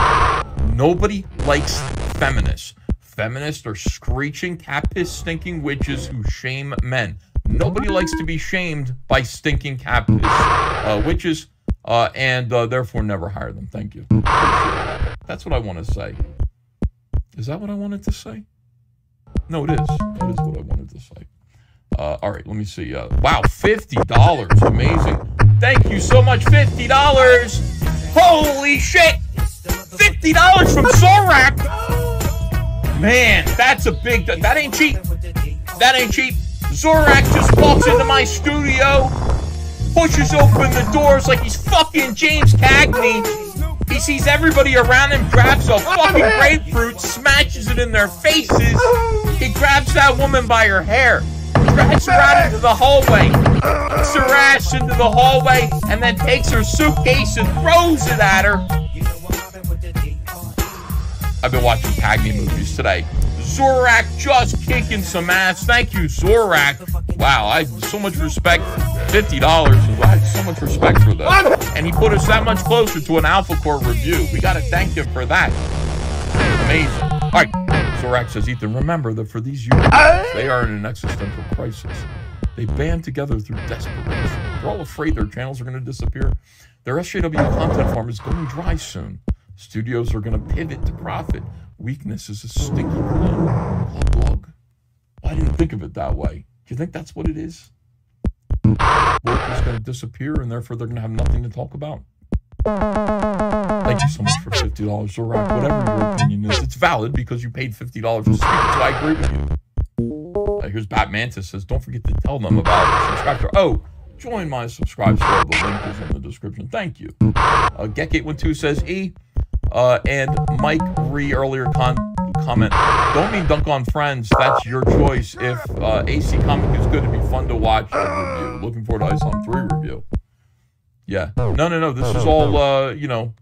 Nobody likes feminists. Feminists are screeching, cat-pissed, stinking witches who shame men. Nobody likes to be shamed by stinking cat-pissed uh, witches, uh, and uh, therefore never hire them. Thank you. That's what I want to say. Is that what I wanted to say? No, it is. That is what I wanted to say. Uh, all right, let me see. Uh, wow, $50. Amazing. Thank you so much. $50. Holy shit. $50 from Zorak. Man, that's a big... That ain't cheap. That ain't cheap. Zorak just walks into my studio, pushes open the doors like he's fucking James Cagney. He sees everybody around him, grabs a fucking grapefruit, smashes it in their faces. He grabs that woman by her hair, drags her out into the hallway, kicks her ass into the hallway, and then takes her suitcase and throws it at her. I've been watching Cagney movies today. Zorak just kicking some ass. Thank you, Zorak. Wow, I so much respect. $50. I have so much respect for that. And he put us that much closer to an Alpha Core review. We got to thank him for that. Amazing. All right. Zorak says, Ethan, remember that for these youths, they are in an existential crisis. They band together through desperation. They're all afraid their channels are going to disappear. Their SJW content farm is going dry soon. Studios are going to pivot to profit. Weakness is a stinky clean. Glug, glug. I didn't think of it that way. Do you think that's what it is? Work is going to disappear and therefore they're going to have nothing to talk about? Thank you so much for $50, Zorak. Whatever your opinion is, it's valid because you paid $50 to speak, so I agree with you. Uh, here's Bat Mantis says, don't forget to tell them about subscribe to Oh, join my subscribe show. The link is in the description. Thank you. Uh, Get812 says, E, uh, and Mike Re earlier con comment, don't mean dunk on friends. That's your choice. If uh, AC comic is good, it'd be fun to watch review. Looking forward to Isom 3 review. Yeah. No, no, no. This is all, uh, you know,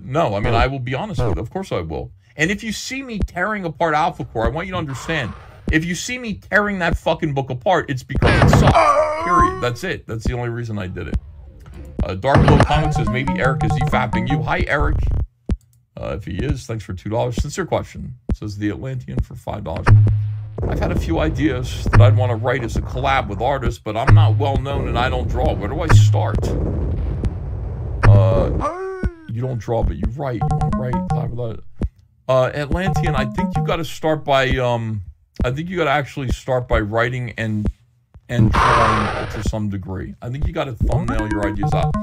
no. I mean, I will be honest with you. Of course I will. And if you see me tearing apart Alpha Core, I want you to understand. If you see me tearing that fucking book apart, it's because it sucks. Period. That's it. That's the only reason I did it. Uh, Dark Glow Comics says, maybe Eric is e-fapping you. Hi, Eric. Uh, if he is, thanks for $2. Sincere question. Says the Atlantean for $5. I've had a few ideas that I'd want to write as a collab with artists, but I'm not well known and I don't draw. Where do I start? Uh, you don't draw, but you write. You to write. Uh, Atlantean, I think you got to start by, um, I think you got to actually start by writing and and drawing to some degree. I think you got to thumbnail your ideas up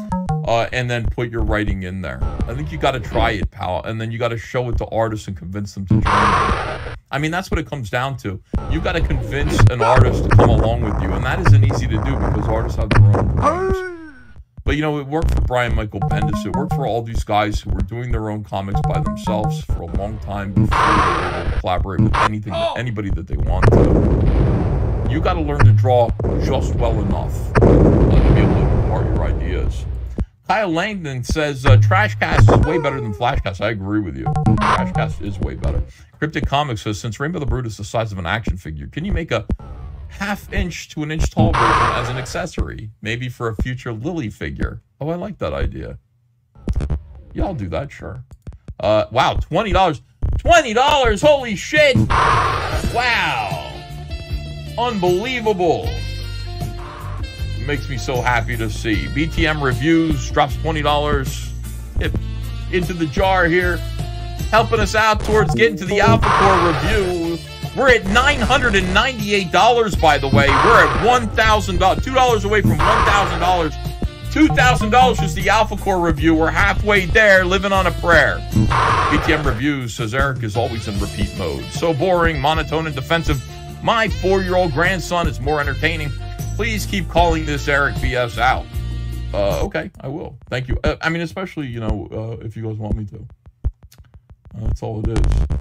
uh, and then put your writing in there. I think you got to try it, pal, and then you got to show it to artists and convince them to join you. I mean, that's what it comes down to. You got to convince an artist to come along with you, and that isn't easy to do because artists have their own dreams. But you know, it worked for Brian Michael Bendis. It worked for all these guys who were doing their own comics by themselves for a long time before they were able to collaborate with anything, anybody that they wanted to. You got to learn to draw just well enough uh, to be able to impart your ideas. Kyle Langdon says uh, Trashcast is way better than Flashcast. I agree with you. Trashcast is way better. Cryptic Comics says since Rainbow the Brute is the size of an action figure, can you make a half inch to an inch tall version as an accessory, maybe for a future Lily figure? Oh, I like that idea. Yeah, I'll do that, sure. Uh, wow, twenty dollars. Twenty dollars. Holy shit! Wow. Unbelievable. Makes me so happy to see. BTM Reviews drops $20 into the jar here, helping us out towards getting to the Alpha Core review. We're at $998, by the way. We're at $1,000, $2 away from $1,000. $2,000 is the Alpha Core review. We're halfway there, living on a prayer. BTM Reviews says Eric is always in repeat mode. So boring, monotone, and defensive. My four-year-old grandson is more entertaining. Please keep calling this Eric BS out. Uh, okay, I will. Thank you. Uh, I mean, especially, you know, uh, if you guys want me to. Uh, that's all it is.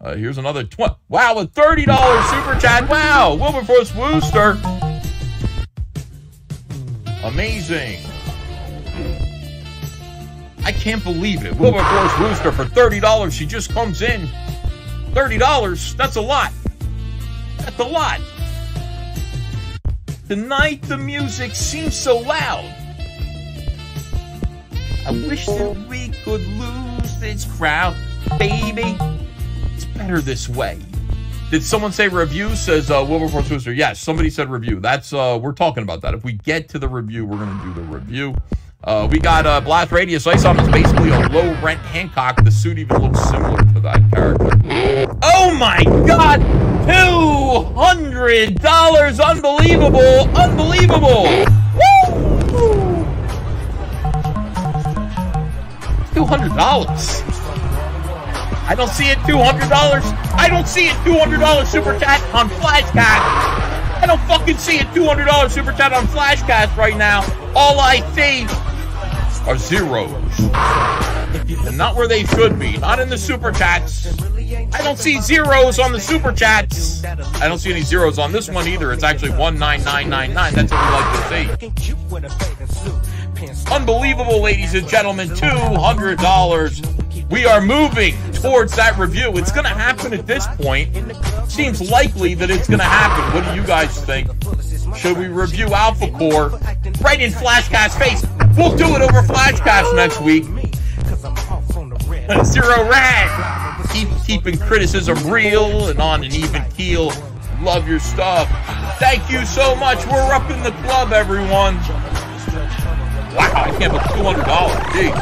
Uh, here's another tw- wow, a thirty dollars super chat. Wow, Wilberforce Wooster. Amazing. I can't believe it. Wilberforce Wooster for thirty dollars. She just comes in. Thirty dollars. That's a lot. That's a lot. Tonight the music seems so loud. I wish that we could lose this crowd, baby. It's better this way. Did someone say review? Says uh, Wilberforce Wooster. Yes, somebody said review. That's uh, we're talking about that. If we get to the review, we're gonna do the review. Uh, we got uh, Blast Radius. I saw him as basically a low rent Hancock. The suit even looks similar to that character. Oh my God! Two hundred dollars! Unbelievable! Unbelievable! Woo! Two hundred dollars. I don't see it. Two hundred dollars. I don't see it. Two hundred dollars super chat on Flashcast. I don't fucking see it. Two hundred dollars super chat on Flashcast right now. All I see are zeros, and not where they should be. Not in the super chats. I don't see zeros on the super chats. I don't see any zeros on this one either. It's actually one nine nine nine nine. That's what we like to see. Unbelievable, ladies and gentlemen. $200. We are moving towards that review. It's going to happen at this point. Seems likely that it's going to happen. What do you guys think? Should we review Alpha Core right in Flashcast face? We'll do it over Flashcast next week. Zero rad. Keep keeping criticism real and on an even keel. Love your stuff. Thank you so much. We're up in the club, everyone. Wow, I can't believe two hundred dollars. Gee,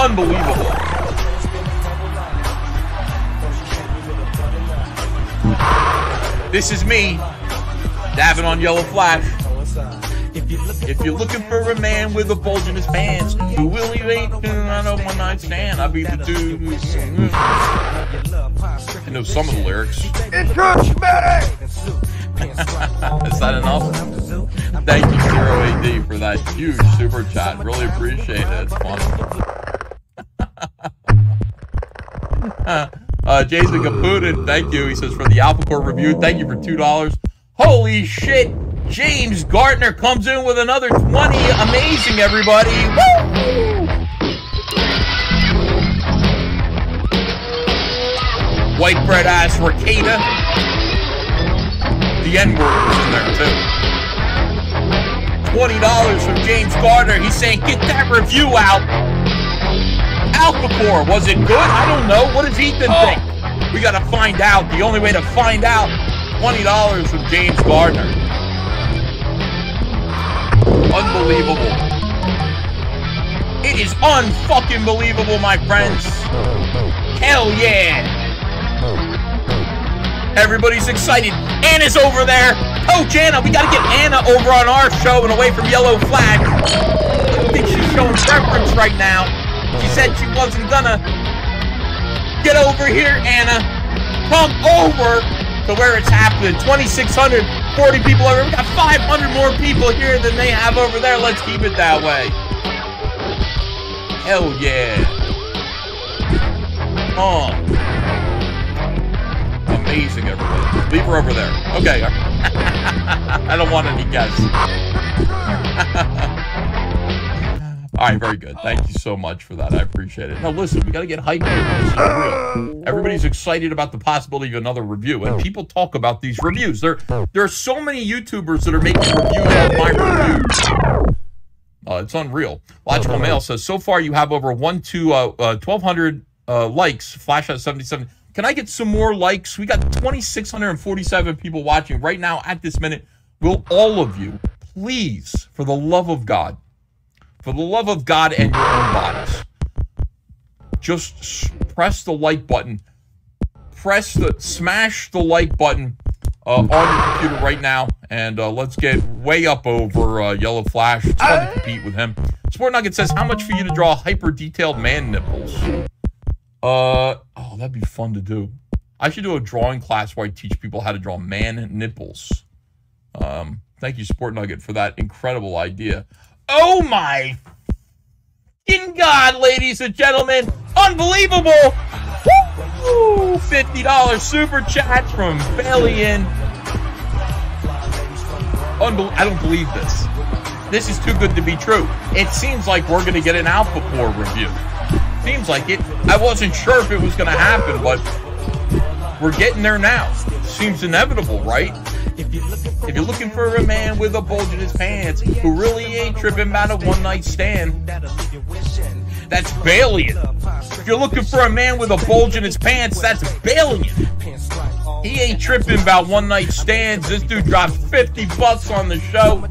unbelievable. This is me, dabbing on Yellow Flash. If you're looking for a man with a bulge in his pants, who will you ain't on a one night stand? I'll be the dude. I know some of the lyrics. Is that enough? Thank you, Zero AD, for that huge super chat. Really appreciate it. It's fun. uh, Jason Caputin, thank you. He says for the Alpha Core review, thank you for two dollars. Holy shit! James Gardner comes in with another 20. Amazing, everybody. Woo! White bread ass Ricada. The N word was in there too. $20 from James Gardner. He's saying, get that review out. Alpha Core, was it good? I don't know. What does Ethan oh. think? We got to find out. The only way to find out, $20 from James Gardner. Unbelievable. It is unfucking believable, my friends. Hell yeah. Everybody's excited. Anna's over there. Coach Anna, we gotta get Anna over on our show and away from Yellow Flag. I think she's showing preference right now. She said she wasn't gonna. Get over here, Anna. Come over to where it's happening. 2,640 people over. We got 500 more people here than they have over there. Let's keep it that way. Hell yeah. Oh. Amazing, everybody. Leave her over there. Okay. I don't want any guests. All right, very good. Thank you so much for that. I appreciate it. Now, listen, we got to get hyped. Everybody's excited about the possibility of another review, and people talk about these reviews. There, there are so many YouTubers that are making reviews of my reviews. Uh, it's unreal. Logical Mail says, so far you have over one to uh, uh, 1,200 uh, likes. Flash at 77. Can I get some more likes? We got 2,647 people watching right now at this minute. Will all of you, please, for the love of God, for the love of God and your own bodies, just press the like button. Press the, smash the like button uh, on your computer right now, and uh, let's get way up over uh, Yellow Flash. It's fun to compete with him. Sport Nugget says, how much for you to draw hyper detailed man nipples? Uh, oh, that'd be fun to do. I should do a drawing class where I teach people how to draw man nipples. Um, thank you, Sport Nugget, for that incredible idea. Oh my fucking God, ladies and gentlemen, Unbelievable! Woo! $50 super chat from. Unbel- I don't believe this. This is too good to be true. It seems like we're going to get an Alpha Core review. Seems like it. I wasn't sure if it was going to happen, but we're getting there now. Seems inevitable, right? If you're looking for a man with a bulge in his pants who really ain't tripping about a one night stand, that's Balian. If you're looking for a man with a bulge in his pants, that's Balian. He ain't tripping about one night stands. This dude dropped 50 bucks on the show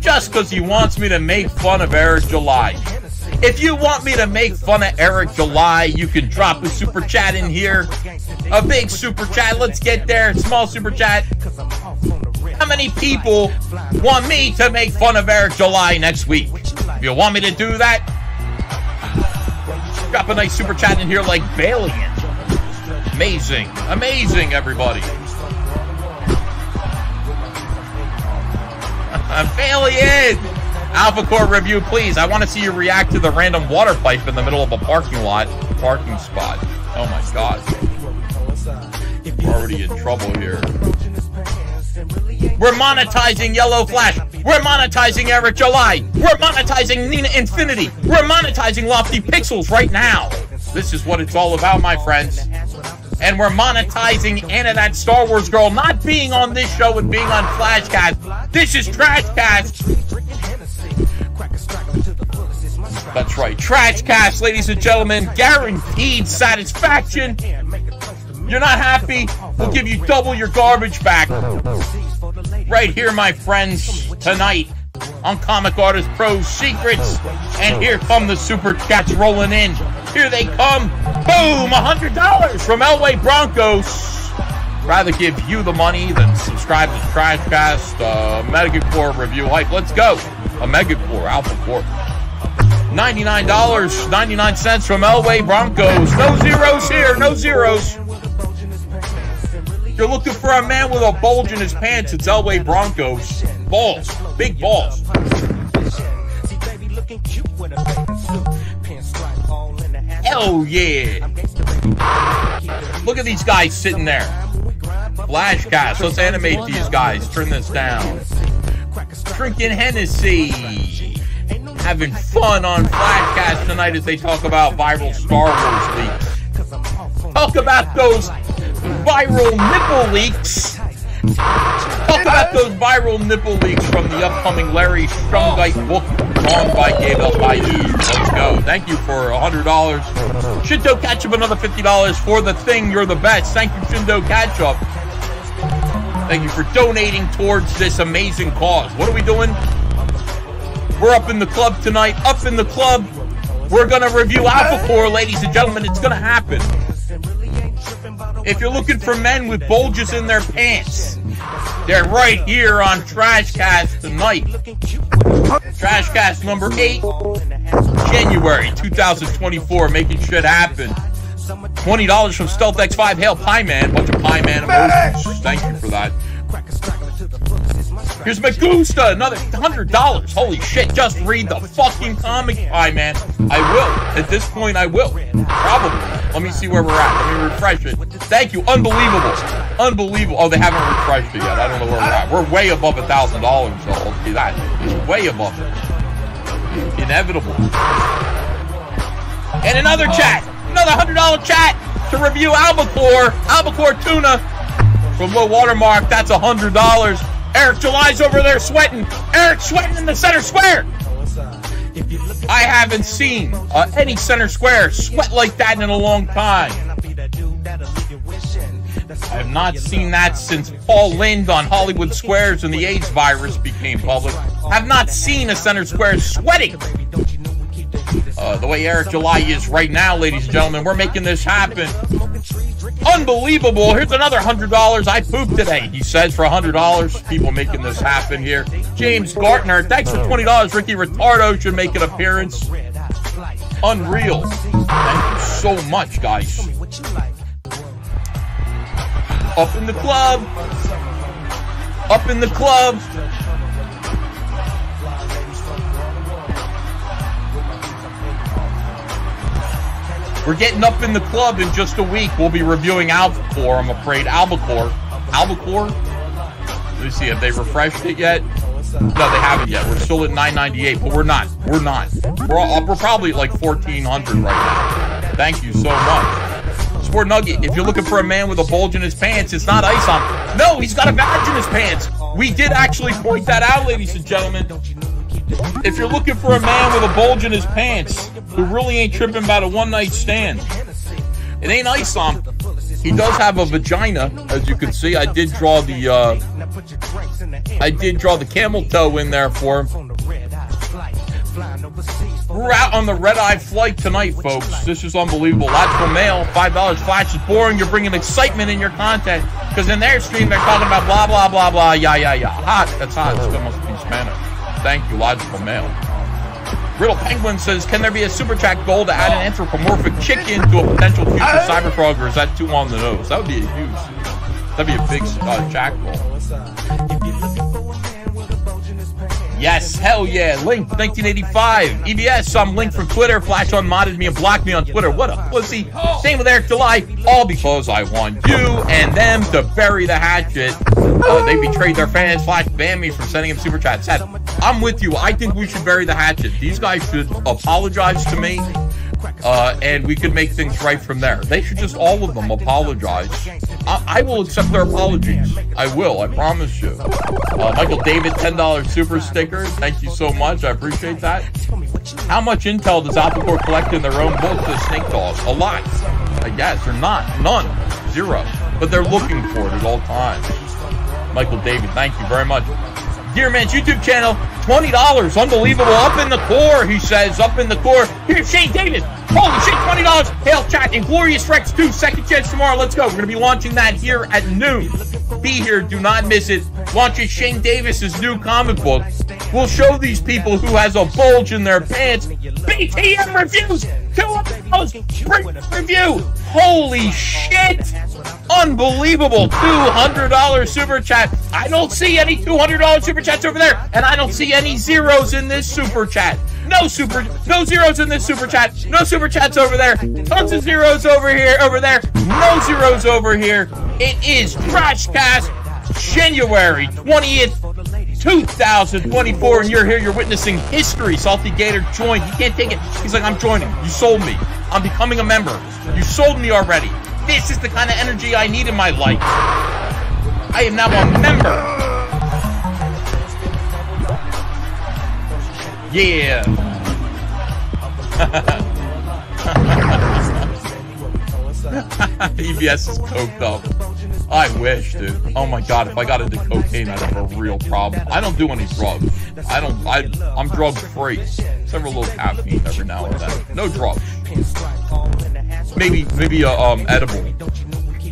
just because he wants me to make fun of Eric July. If you want me to make fun of Eric July, you can drop a super chat in here. A big super chat. Let's get there. Small super chat. How many people want me to make fun of Eric July next week? If you want me to do that, drop a nice super chat in here like Balian. Amazing. Amazing, everybody. Balian! Alpha Core review, please. I want to see you react to the random water pipe in the middle of a parking lot, parking spot. Oh my god. We're already in trouble here. We're monetizing Yellow Flash. We're monetizing Eric July. We're monetizing Nina Infinity. We're monetizing Lofty Pixels right now. This is what it's all about, my friends. And we're monetizing Anna, that Star Wars girl, not being on this show and being on Flashcast. This is Trashcast. That's right, trash cash, ladies and gentlemen. Guaranteed satisfaction. You're not happy? We'll give you double your garbage back. Right here, my friends, tonight on Comic Artist Pro Secrets. And here come the super chats rolling in. Here they come. Boom! $100 from Elway Broncos. Rather give you the money than subscribe to Trashcast, uh, Megacore review hype. Let's go. A Megacore, Alpha Core. $99.99 from Elway Broncos. No zeros here, no zeros. You're looking for a man with a bulge in his pants. It's Elway Broncos. Balls. Big balls. Hell yeah. Look at these guys sitting there. Flashcast. Let's animate these guys. Turn this down. Drinking Hennessy. Having fun on Flashcast tonight as they talk about viral Star Wars leaks. Talk about those viral nipple leaks. Talk about those viral nipple leaks from the upcoming Larry Strungite book drawn by Gabriel Baidu. Let's go. Thank you for $100. Shinto Ketchup, another $50 for the thing. You're the best. Thank you, Shinto Ketchup. Thank you for donating towards this amazing cause. What are we doing? We're up in the club tonight. Up in the club. We're going to review Alpha Core, ladies and gentlemen. It's going to happen. If you're looking for men with bulges in their pants, they're right here on Trashcast tonight. Trashcast number 8, January 2024, making shit happen. $20 from Stealth X5. Hail Pie Man. Bunch of Pie Man emojis. Thank you for that. Here's Magusta, another $100. Holy shit, just read the fucking comic, Pie Man. I will. At this point, I will. Probably. Let me see where we're at. Let me refresh it. Thank you. Unbelievable. Unbelievable. Oh, they haven't refreshed it yet. I don't know where we're at. We're way above a $1,000, so I'll see that. It's way above it. Inevitable. And another chat. Another $100 chat to review Albacore. Albacore Tuna from Low Watermark. That's $100. Eric July's over there sweating. Eric sweating in the center square. I haven't seen uh, any center square sweat like that in a long time. I have not seen that since Paul Lynde on Hollywood Squares when the AIDS virus became public. Have not seen a center square sweating. Uh, the way Eric July is right now, ladies and gentlemen, we're making this happen. Unbelievable. Here's another $100. I pooped today, he says, for $100. People making this happen here. James Gardner, thanks for $20. Ricky Retardo should make an appearance. Unreal. Thank you so much, guys. Up in the club. Up in the club. We're getting up in the club in just a week. We'll be reviewing Albacore, I'm afraid. Albacore. Albacore? Let me see, have they refreshed it yet? No, they haven't yet. We're still at 998, but we're not. We're not. We're, all, we're probably like 1400 right now. Thank you so much. Sport Nugget, if you're looking for a man with a bulge in his pants, it's not Isom. No, he's got a badge in his pants. We did actually point that out, ladies and gentlemen. If you're looking for a man with a bulge in his pants who really ain't tripping about a one night stand, it ain't Isom. He does have a vagina, as you can see. I did draw the uh, I did draw the camel toe in there for him. We're out on the red eye flight tonight, folks. This is unbelievable. Logical mail, five dollars. Flash is boring. You're bringing excitement in your content because in their stream they're talking about blah blah blah blah. Yeah yeah yeah. Hot. That's hot. It's must be Spanish. Thank you, logical mail. Riddle Penguin says, "Can there be a super chat goal to add an anthropomorphic chicken to a potential future cyberfrog, or is that too on the nose? That would be a huge. That'd be a big uh, jack goal." Yes, hell yeah. Link 1985. EBS, I'm Link from Twitter. Flash unmodded me and blocked me on Twitter. What a pussy. Same with Eric July. All because I want you and them to bury the hatchet. Uh, they betrayed their fans. Flash banned me from sending him super chats. I'm with you. I think we should bury the hatchet. These guys should apologize to me. Uh, and we could make things right from there. They should just all of them apologize. I, I will accept their apologies. I will. I promise you. Uh, Michael David, ten dollars super sticker. Thank you so much. I appreciate that. How much intel does AlphaCore collect in their own book to Snake Dog? A lot. I guess or not. None. Zero. But they're looking for it at all times. Michael David, thank you very much. Dear Man's YouTube channel, $20. Unbelievable. Up in the core, he says. Up in the core. Here's Shane Davis. Holy shit, $20. Hail chat. Inglorious Rex 2, second chance tomorrow. Let's go. We're going to be launching that here at noon. Be here. Do not miss it. Launches Shane Davis's new comic book. We'll show these people who has a bulge in their pants. BTM reviews. Two of those. Review. Holy shit. Unbelievable. $200 super chat. I don't see any $200 super chats over there. And I don't see any zeros in this super chat. No super, no zeros in this super chat. No super chats over there. Tons of zeros over here, over there. No zeros over here. It is Trashcast January 20th, 2024, and you're here. You're witnessing history. Salty Gator joined. He can't take it. He's like, I'm joining. You sold me. I'm becoming a member. You sold me already. This is the kind of energy I need in my life. I am now a member. Yeah. EBS is coked up. I wish, dude. Oh my god, if I got into cocaine, I'd have a real problem. I don't do any drugs. I don't. I. I'm drug free. Several little caffeine every now and then. No drugs. Maybe, maybe a um edible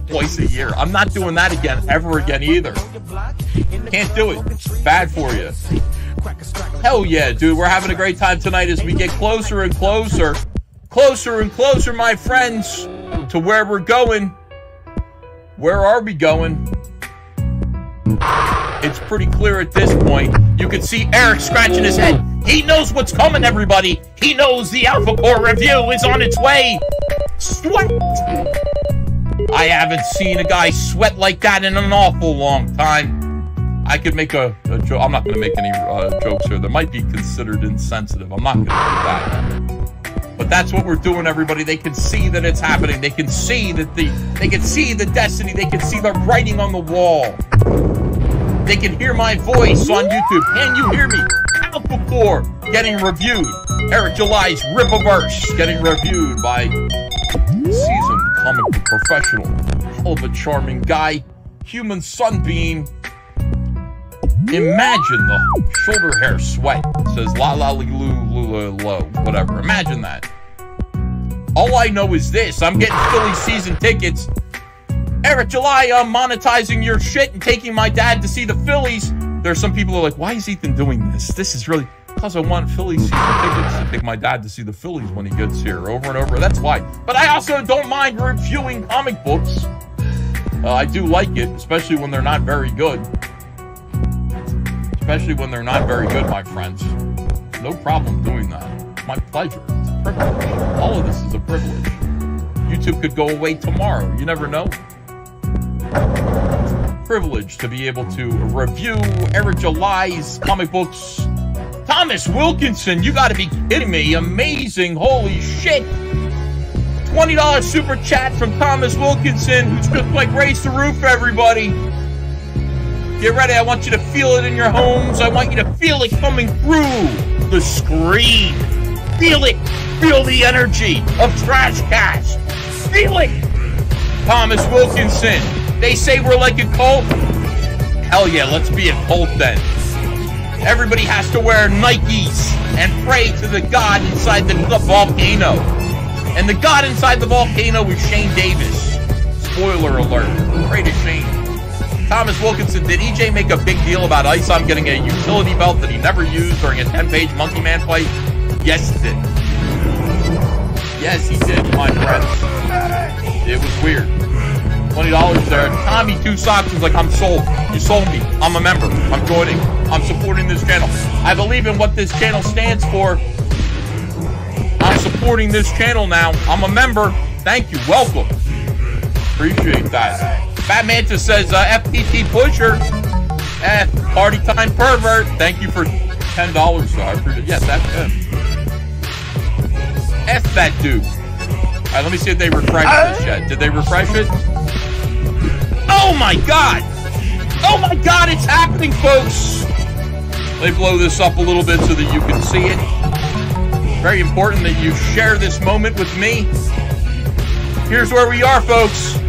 twice a year. I'm not doing that again ever again either. Can't do it. Bad for you. Hell yeah, dude. We're having a great time tonight as we get closer and closer, closer and closer, my friends, to where we're going. Where are we going? It's pretty clear at this point. You can see Eric scratching his head. He knows what's coming, everybody. He knows the Alpha Core review is on its way. Sweat. I haven't seen a guy sweat like that in an awful long time. I could make a, a joke. I'm not going to make any uh, jokes here. That might be considered insensitive. I'm not going to do that. But that's what we're doing, everybody. They can see that it's happening. They can see that the they can see the destiny. They can see the writing on the wall. They can hear my voice on YouTube. Can you hear me? Alpha Core getting reviewed. Eric July's Rippaverse getting reviewed by seasoned comic professional. Hell of a charming guy. Human Sunbeam. Imagine the shoulder hair sweat. Says la la li lu lu lo. Whatever. Imagine that. All I know is this. I'm getting Philly season tickets. Eric July, I'm monetizing your shit and taking my dad to see the Phillies. There are some people are like, why is Ethan doing this? This is really because I want Philly season tickets to take my dad to see the Phillies when he gets here over and over. That's why. But I also don't mind reviewing comic books. Uh, I do like it, especially when they're not very good. Especially when they're not very good, my friends. No problem doing that. My pleasure. It's a privilege. All of this is a privilege. YouTube could go away tomorrow. You never know. Privilege to be able to review Eric July's comic books. Thomas Wilkinson, you gotta be kidding me. Amazing. Holy shit. $20 super chat from Thomas Wilkinson, who's just like raised the roof, everybody. Get ready. I want you to feel it in your homes. I want you to feel it coming through the screen. Feel it. Feel the energy of Trashcast. Feel it. Thomas Wilkinson. They say we're like a cult. Hell yeah, let's be a cult then. Everybody has to wear Nikes and pray to the God inside the, the volcano. And the God inside the volcano is Shane Davis. Spoiler alert. Pray to Shane. Thomas Wilkinson, did EJ make a big deal about Isom getting a utility belt that he never used during a 10-page Monkey Man fight? Yes, he did. Yes, he did, my friends. It was weird. $20 there. Tommy Two Socks was like, I'm sold. You sold me. I'm a member. I'm joining. I'm supporting this channel. I believe in what this channel stands for. I'm supporting this channel now. I'm a member. Thank you. Welcome. Appreciate that. Fat Manta says, uh, FPT Pusher. Eh, party time pervert. Thank you for $10, sir. I appreciate. Yes, that's him. F that dude. All right, let me see if they refreshed this yet. Did they refresh it? Oh my god! Oh my god, it's happening, folks! Let me blow this up a little bit so that you can see it. Very important that you share this moment with me. Here's where we are, folks.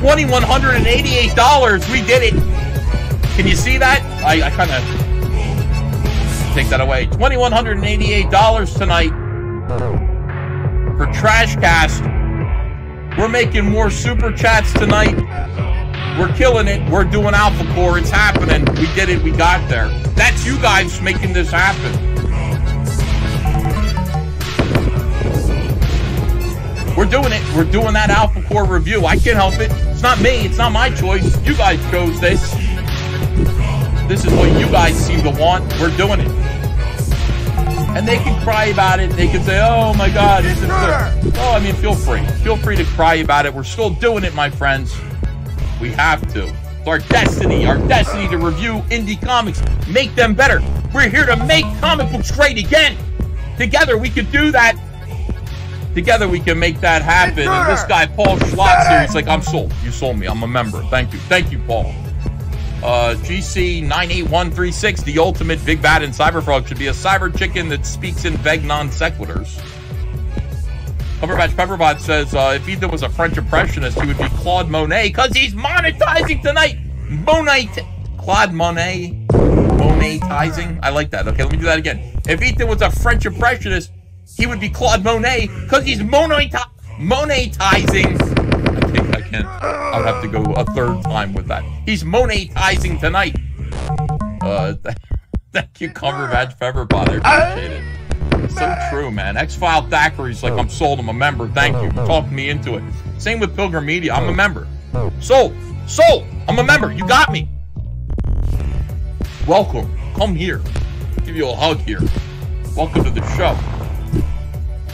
$2,188. We did it. Can you see that? I, I kind of take that away. $2,188 tonight for Trashcast. We're making more super chats tonight. We're killing it. We're doing Alpha Core. It's happening. We did it. We got there. That's you guys making this happen. We're doing it. We're doing that Alpha Core review. I can't help it. It's not me. It's not my choice. You guys chose this. This is what you guys seem to want. We're doing it. And they can cry about it. They can say, oh my God, isn't there? Oh, I mean, feel free. Feel free to cry about it. We're still doing it, my friends. We have to. It's our destiny. Our destiny to review indie comics. Make them better. We're here to make comic books great again. Together, we can do that. Together, we can make that happen. And this guy, Paul Schlotz here, he's like, I'm sold. You sold me. I'm a member. Thank you. Thank you, Paul. Uh, GC98136, the ultimate big bad in Cyberfrog, should be a cyber chicken that speaks in vague non sequiturs. Cumberbatch Pepperbot says uh, if Ethan was a French impressionist, he would be Claude Monet because he's monetizing tonight. Monet, Claude Monet, monetizing. I like that. Okay, let me do that again. If Ethan was a French impressionist, he would be Claude Monet because he's moneti- monetizing. I think I can. I would have to go a third time with that. He's monetizing tonight. Uh, thank you, Cumberbatch Pepperbot. I appreciate it. So true, man. X-File Thackeray's like, I'm sold. I'm a member. Thank you. Talk me into it. Same with Pilgrim Media. I'm a member. Sold. Sold. I'm a member. You got me. Welcome. Come here. Give you a hug here. Welcome to the show.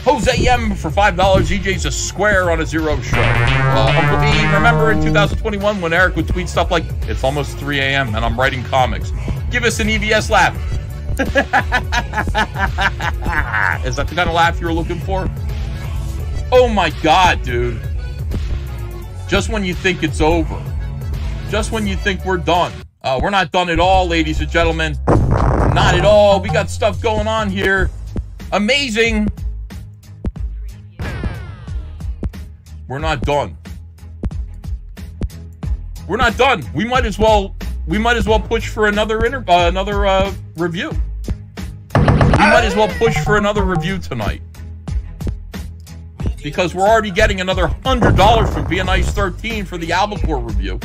Jose M for $5. EJ's a square on a zero show. Uh, Uncle remember in 2021 when Eric would tweet stuff like, it's almost 3 a.m. and I'm writing comics. Give us an EVS laugh. Is that the kind of laugh you were looking for? Oh my god, dude. Just when you think it's over. Just when you think we're done. Uh, we're not done at all, ladies and gentlemen. Not at all. We got stuff going on here. Amazing. We're not done. We're not done. We might as well we might as well push for another inter uh, another uh, review. We might as well push for another review tonight. Because we're already getting another $100 from Nice 13 for the Albacore review.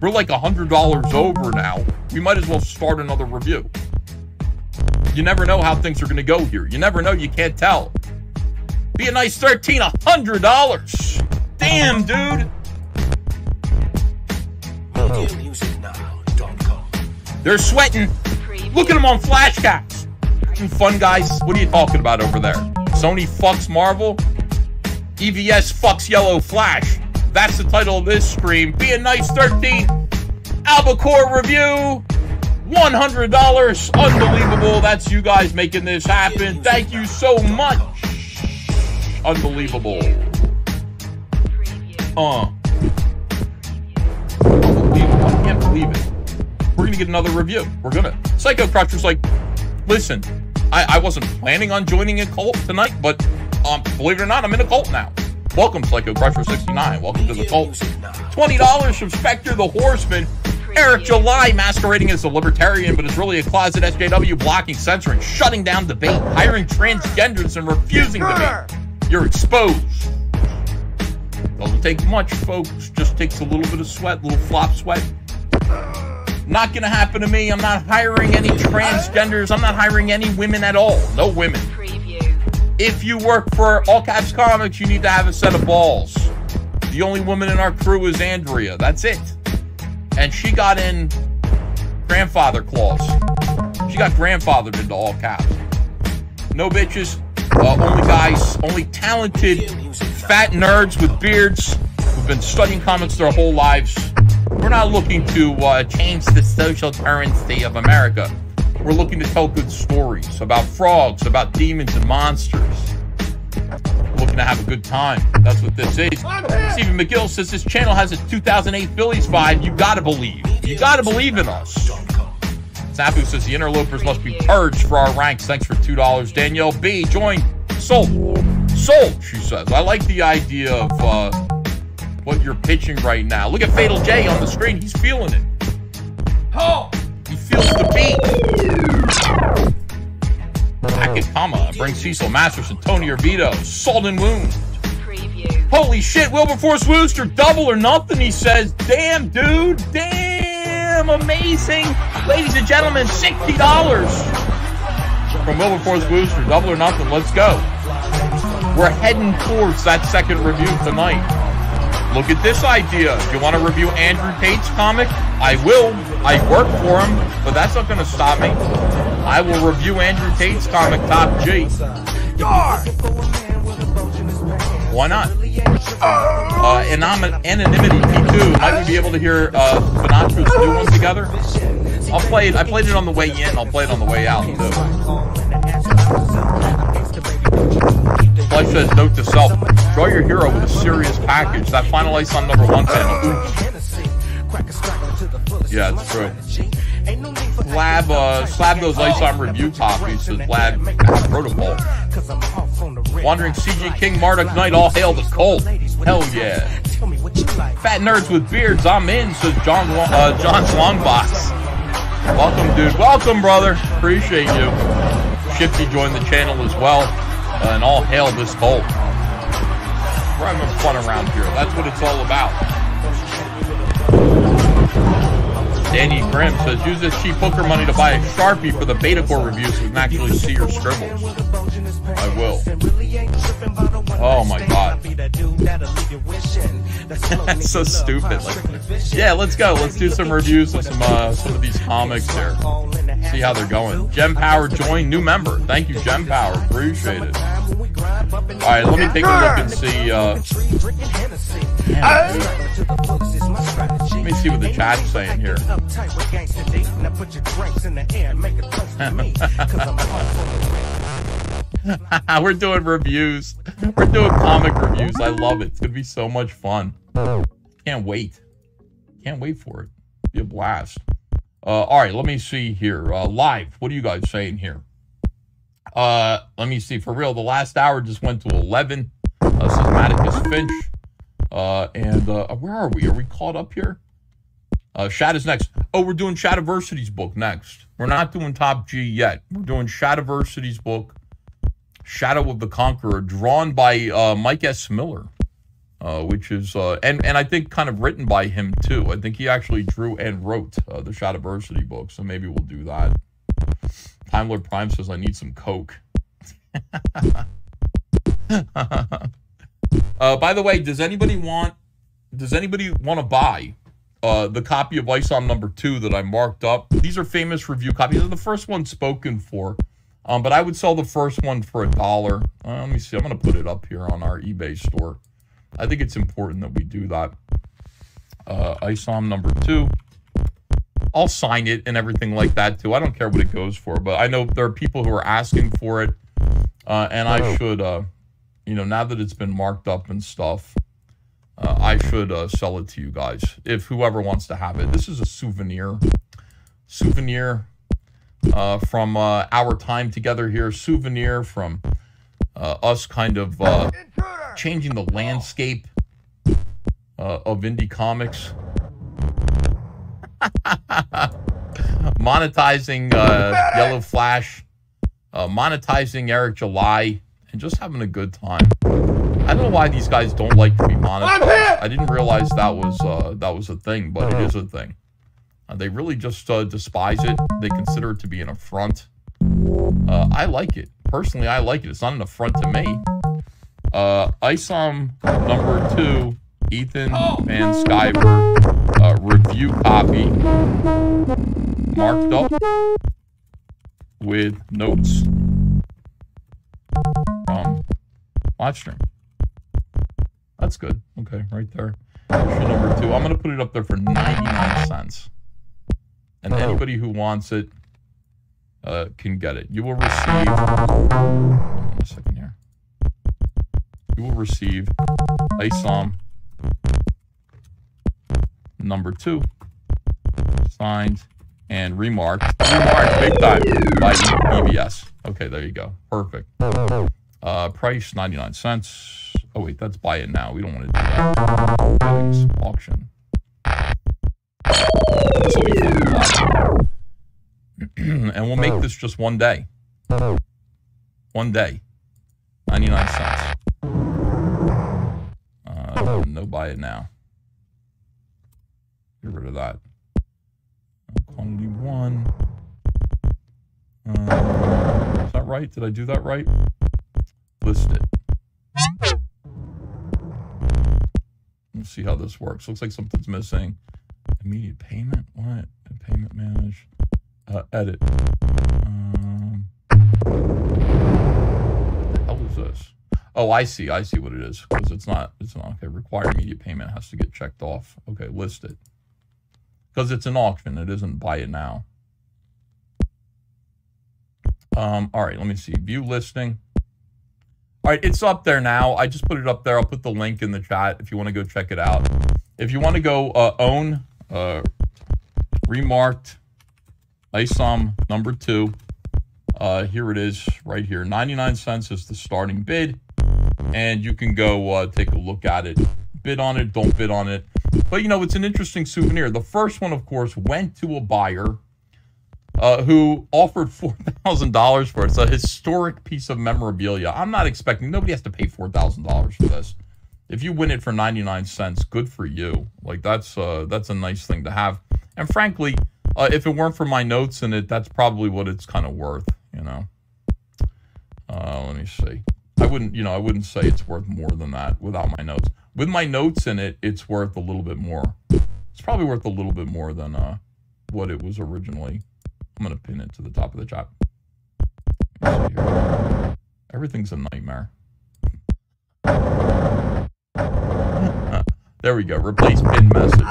We're like $100 over now. We might as well start another review. You never know how things are going to go here. You never know. You can't tell. Be a Nice 13, a $100. Damn, dude. They're sweating. Look at them on Flashcast. Fun guys. What are you talking about over there? Sony fucks Marvel? EVS fucks Yellow Flash. That's the title of this stream. Be a nice 13 Albacore review. $100. Unbelievable. That's you guys making this happen. Thank you so much. Unbelievable. Uh. Unbelievable. I can't believe it. We're gonna get another review. We're gonna. Psycho Crusher's like, listen, I, I wasn't planning on joining a cult tonight, but um, believe it or not, I'm in a cult now. Welcome, Psycho Crusher 69. Welcome to the cult. $20 from Spectre the Horseman. Eric July masquerading as a libertarian, but is really a closet SJW blocking, censoring, shutting down debate, hiring transgenders, and refusing debate. You're exposed. Doesn't take much, folks. Just takes a little bit of sweat, a little flop sweat. Not gonna happen to me. I'm not hiring any transgenders. I'm not hiring any women at all. No women. If you work for All Caps Comics, you need to have a set of balls. The only woman in our crew is Andrea. That's it. And she got in grandfather clause. She got grandfathered into All Caps. No bitches. Uh, only guys. Only talented, fat nerds with beards who've been studying comics their whole lives. We're not looking to uh, change the social currency of America. We're looking to tell good stories about frogs, about demons and monsters. We're looking to have a good time. That's what this is. Stephen McGill says this channel has a 2008 Phillies vibe. You gotta believe. You gotta believe in us. Sapu says the interlopers must be purged for our ranks. Thanks for $2. Danielle B. Join. Sold. Sold, she says. I like the idea of uh, what you're pitching right now. Look at Fatal J on the screen. He's feeling it. Oh! He feels the beat. Packet comma. Bring Cecil Masterson, Tony Orvito, Salt and Wound. Holy shit, Wilberforce Wooster, double or nothing, he says. Damn, dude. Damn, amazing. Ladies and gentlemen, $60 from Wilberforce Wooster, double or nothing. Let's go. We're heading towards that second review tonight. Look at this idea. If you want to review Andrew Tate's comic, I will. I work for him, but that's not going to stop me. I will review Andrew Tate's comic, Top G. Why not? Uh, anonymity P2. Might we be able to hear uh, Finatra's new one together? I'll play it. I played it on the way in. I'll play it on the way out too. Life says, note to self, draw your hero with a serious package. That final Isom number one panel. Yeah, it's true. Slab, uh, slab those Isom review copies, says Vlad Protocol. Wandering CG King Marduk Knight, all hail the cult. Hell yeah. Fat nerds with beards, I'm in, says John, uh, John's Longbox. Welcome, dude. Welcome, brother. Appreciate you. Shifty joined the channel as well. Uh, and all hail this cult. We're having fun around here. That's what it's all about. Danny Grimm says, use this cheap poker money to buy a Sharpie for the Beta Core review so we can actually see your scribbles. I will. Oh my god. That's so stupid. Like, yeah, let's go. Let's do some reviews of some uh, some of these comics here. See how they're going. Gem Power join new member. Thank you, Gem Power. Appreciate it. All right, let me take a look and see. Uh, let me see what the chat's saying here. We're doing reviews. We're doing comic reviews. I love it. It's gonna be so much fun. Can't wait. Can't wait for it. Be a blast. Uh, all right, let me see here. Uh, live. What are you guys saying here? Uh, let me see. For real, the last hour just went to 11. Uh, Systematicus Finch. Uh, and uh, where are we? Are we caught up here? Uh, Shad is next. Oh, we're doing Shadiversity's book next. We're not doing Top G yet. We're doing Shadiversity's book, Shadow of the Conqueror, drawn by uh, Mike S. Miller, uh, which is, uh, and, and I think kind of written by him too. I think he actually drew and wrote uh, the Shadiversity book, so maybe we'll do that. Time Lord Prime says, I need some Coke. uh, by the way, does anybody want, does anybody want to buy uh, the copy of ISOM number two that I marked up. These are famous review copies. They're the first one spoken for. Um, but I would sell the first one for a dollar. Uh, let me see. I'm going to put it up here on our eBay store. I think it's important that we do that. Uh, ISOM number two. I'll sign it and everything like that too. I don't care what it goes for, but I know there are people who are asking for it, uh, and I should, uh, you know, now that it's been marked up and stuff, uh, I should uh, sell it to you guys if whoever wants to have it. This is a souvenir, souvenir uh, from uh, our time together here. Souvenir from uh, us, kind of uh, changing the landscape of indie comics. monetizing Yellow Flash, monetizing Eric July, and just having a good time. I don't know why these guys don't like to be monetized. I didn't realize that was uh, that was a thing, but it is a thing. Uh, they really just uh, despise it. They consider it to be an affront. Uh, I like it personally. I like it. It's not an affront to me. Uh, ISOM number two, Ethan Van Sciver, uh, review copy, marked up with notes from live stream. That's good. Okay, right there. Issue number two. I'm gonna put it up there for 99 cents, and anybody who wants it uh, can get it. You will receive. A second here. You will receive ISOM number two, signed and remarked. Remarked big time by EBS. Okay, there you go. Perfect. Uh, price 99 cents. Oh, wait, that's buy it now. We don't want to do that. Auction. And we'll make this just one day. One day. 99 cents. Uh, no buy it now. Get rid of that. Quantity one. Uh, is that right? Did I do that right? List it. See how this works. Looks like something's missing. Immediate payment? What? Payment manage. Uh, edit. Um, what the hell is this? Oh, I see. I see what it is. Because it's not, it's not, okay. Require immediate payment has to get checked off. Okay, list it. Because it's an auction. It isn't buy it now. Um, all right, let me see. View listing. All right, it's up there now. I just put it up there. I'll put the link in the chat if you want to go check it out. If you want to go uh, own uh, remarked ISOM number two, uh, here it is right here. 99 cents is the starting bid. And you can go uh, take a look at it. Bid on it, don't bid on it. But, you know, it's an interesting souvenir. The first one, of course, went to a buyer uh, who offered $4,000 for it. It's a historic piece of memorabilia. I'm not expecting, nobody has to pay $4,000 for this. If you win it for 99 cents, good for you. Like, that's, uh, that's a nice thing to have. And frankly, uh, if it weren't for my notes in it, that's probably what it's kind of worth, you know. Uh, let me see. I wouldn't, you know, I wouldn't say it's worth more than that without my notes. With my notes in it, it's worth a little bit more. It's probably worth a little bit more than uh, what it was originally. I'm going to pin it to the top of the chat. Everything's a nightmare. there we go. Replace pin message.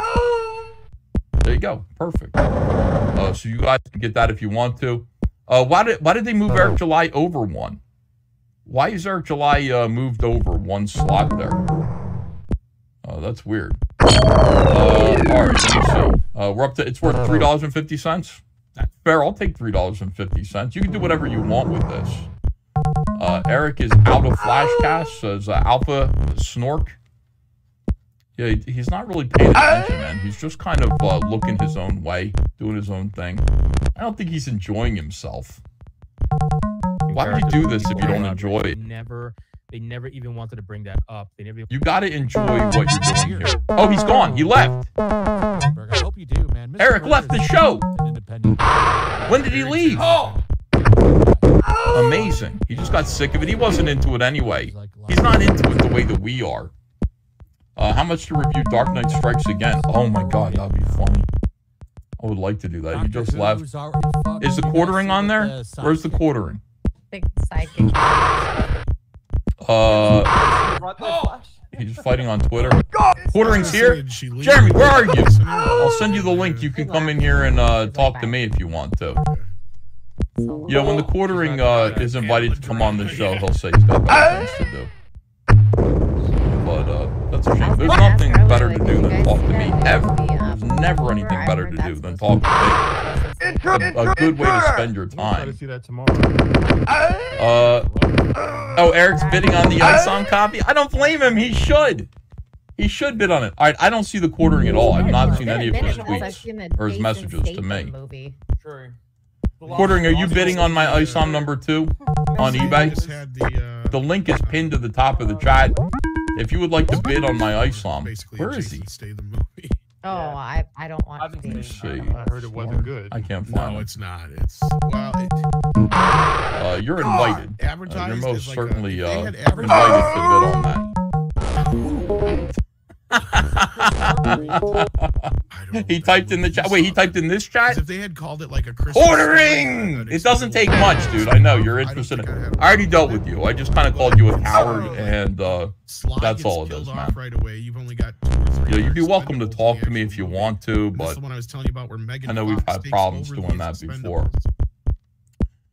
There you go. Perfect. Uh, so you guys can get that if you want to. Uh, why did why did they move Eric July over one? Why is Eric July uh, moved over one slot there? Oh, that's weird. Uh, all right. Uh, we're up to it's worth three dollars and fifty cents. That's fair. I'll take three dollars and fifty cents. You can do whatever you want with this. Uh, Eric is out of Flashcast. Says uh, Alpha Snork. Yeah, he- he's not really paying attention, man. He's just kind of uh, looking his own way, doing his own thing. I don't think he's enjoying himself. Why would you do this if you don't enjoy it? Never, they never even wanted to bring that up. They never. You got to enjoy what you're doing here. Oh, he's gone. He left. I hope you do, man. Mr. Eric left the show. independent. When did he leave? Oh, amazing. He just got sick of it. He wasn't into it anyway. He's not into it the way that we are. Uh, how much to review Dark Knight Strikes Again? Oh my God, that'd be funny. I would like to do that. He just left. Who's already fucking Is the quartering on there? Where's the quartering? the sidekick. Uh, he's fighting on Twitter. Quartering's here. Jeremy, where are you? I'll send you the link. You can come in here and uh, talk to me if you want to. Yeah, when the quartering uh, is invited to come on the show, he'll say he's got better things to do. But uh, that's a shame. There's nothing better to do than talk to me ever. There's never anything better to do than talk to me. A, a good way to spend your Try to time. see that tomorrow. Uh, oh, Eric's bidding on the Unsung copy. I don't blame him. He should. He should bid on it. All right, I don't see the quartering at all. I've not seen any of his tweets or his messages to me. Movie. Quartering, are you bidding on my ISOM number two on eBay? The, uh, The link is pinned to the top of the chat. If you would like to bid on my ISOM, basically where a is he? Jason Statham movie. Oh, I I don't watch Let me these. see. I heard it wasn't good. I can't find No, it. it's not. It's well, it, Uh, you're invited. Uh, you're advertised most as like a- certainly they uh, had invited advertised- to bid on that. He typed in the chat. Wait, he typed in this chat? if they had called it like a Christmas Ordering! It doesn't take much, dude. I know you're interested in it. I already dealt with you. I just kind of called you a coward, and uh, that's all it is, man. right away, you've only got two or three. You know, you'd be welcome to talk to me if you want to, but I was telling you about where Megan I know we've had problems doing that Expendables.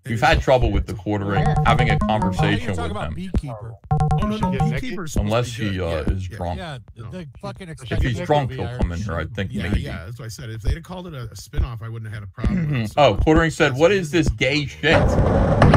Before. We've had trouble with the quartering, having a conversation with about him, beekeeper. Oh no, no, Beekeeper's unless he uh, Yeah, is drunk. Yeah, the fucking If he's drunk, he'll come in here. I think Yeah, maybe. yeah, that's what I said. If they'd have called it a, a spin-off, I wouldn't have had a problem. with it. So Oh, Quartering said, "What is this gay shit?"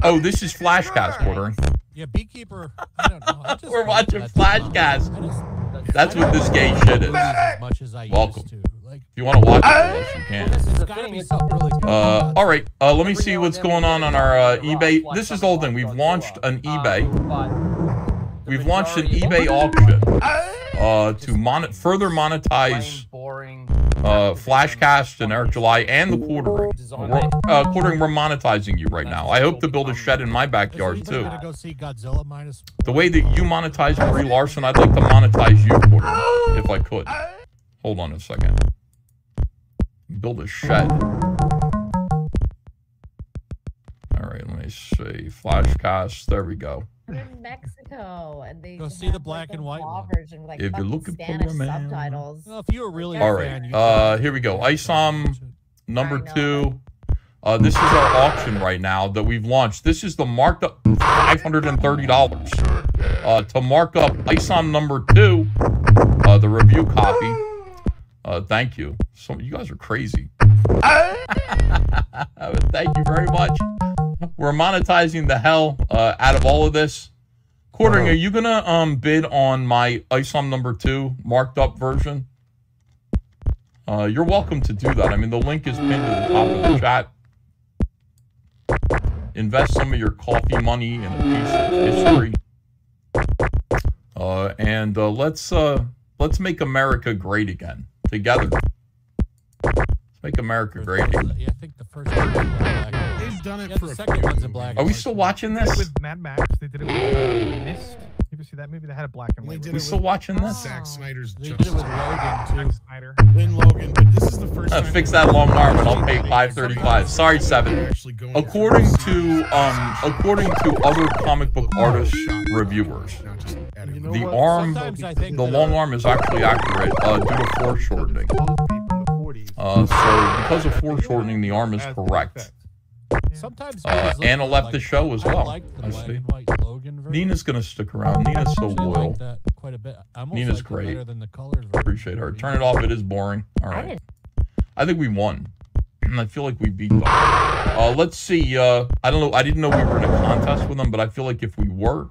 Oh, this is Flashcast Quartering. Yeah, beekeeper. I don't know. I just We're watching that Flashcast. That's what this gay shit is. As much as I Welcome. used to. Like, If you want to watch it with us, you can. it's gotta be something really good. Uh, all right. Uh, let me see what's going on on our uh, eBay. This is the whole thing. We've launched an eBay. We've launched an eBay auction uh, to mon- further monetize uh, Flashcast and Eric July and the quartering. We're, uh, quartering, we're monetizing you right now. I hope to build a shed in my backyard too. you gonna go see Godzilla minus? The way that you monetize Brie Larson, I'd like to monetize you, quartering, if I could. Hold on a second. Build a shed. All right, let me see. Flash Flashcast. There we go. They're in Mexico, and they Go see the black like, and white law version like If you're fucking looking for Spanish a man. subtitles. Well, if you were really All a right. fan, Uh, here we go. ISOM number two. Uh, this is our auction right now that we've launched. This is the marked up $530. Uh, to mark up ISOM number two, uh, the review copy. Uh, thank you. So you guys are crazy. thank you very much. We're monetizing the hell uh, out of all of this. Quartering, are you gonna um bid on my ISOM number two marked up version? Uh, you're welcome to do that. I mean, the link is pinned to the top of the chat. Invest some of your coffee money in a piece of history. Uh, and uh, let's uh, let's make America great again together. Let's make America great again. Yeah, I think the first one was black. They've done it Yeah, for the a second few one's in black. Are we still watching this? it with Mad Max. They did it with Mist. You ever see that movie? They had a black and white. did We still with watching this? Zack Snyder's They did it with Logan too. Zack Snyder. Lynn Logan, but this is the first Uh, time fix that long arm and I'll really pay five thirty-five. Sorry, seven. actually going According to um, according to other comic book artists reviewers, the what? arm, Sometimes I think the long uh, arm is actually accurate uh, due to foreshortening. Supposed to be from the 40s. Uh, so because of foreshortening, the arm is correct. Sometimes Uh, Anna left like- the show as well. I liked the I see. Logan. Nina's gonna stick around. Nina's so Actually, I loyal. like that quite a bit. I Nina's liked great. Than the colored. Appreciate her. Turn it off. It is boring. All I I think we won. I feel like we beat them. Uh, let's see. Uh, I don't know. I didn't know we were in a contest with them, but I feel like if we were,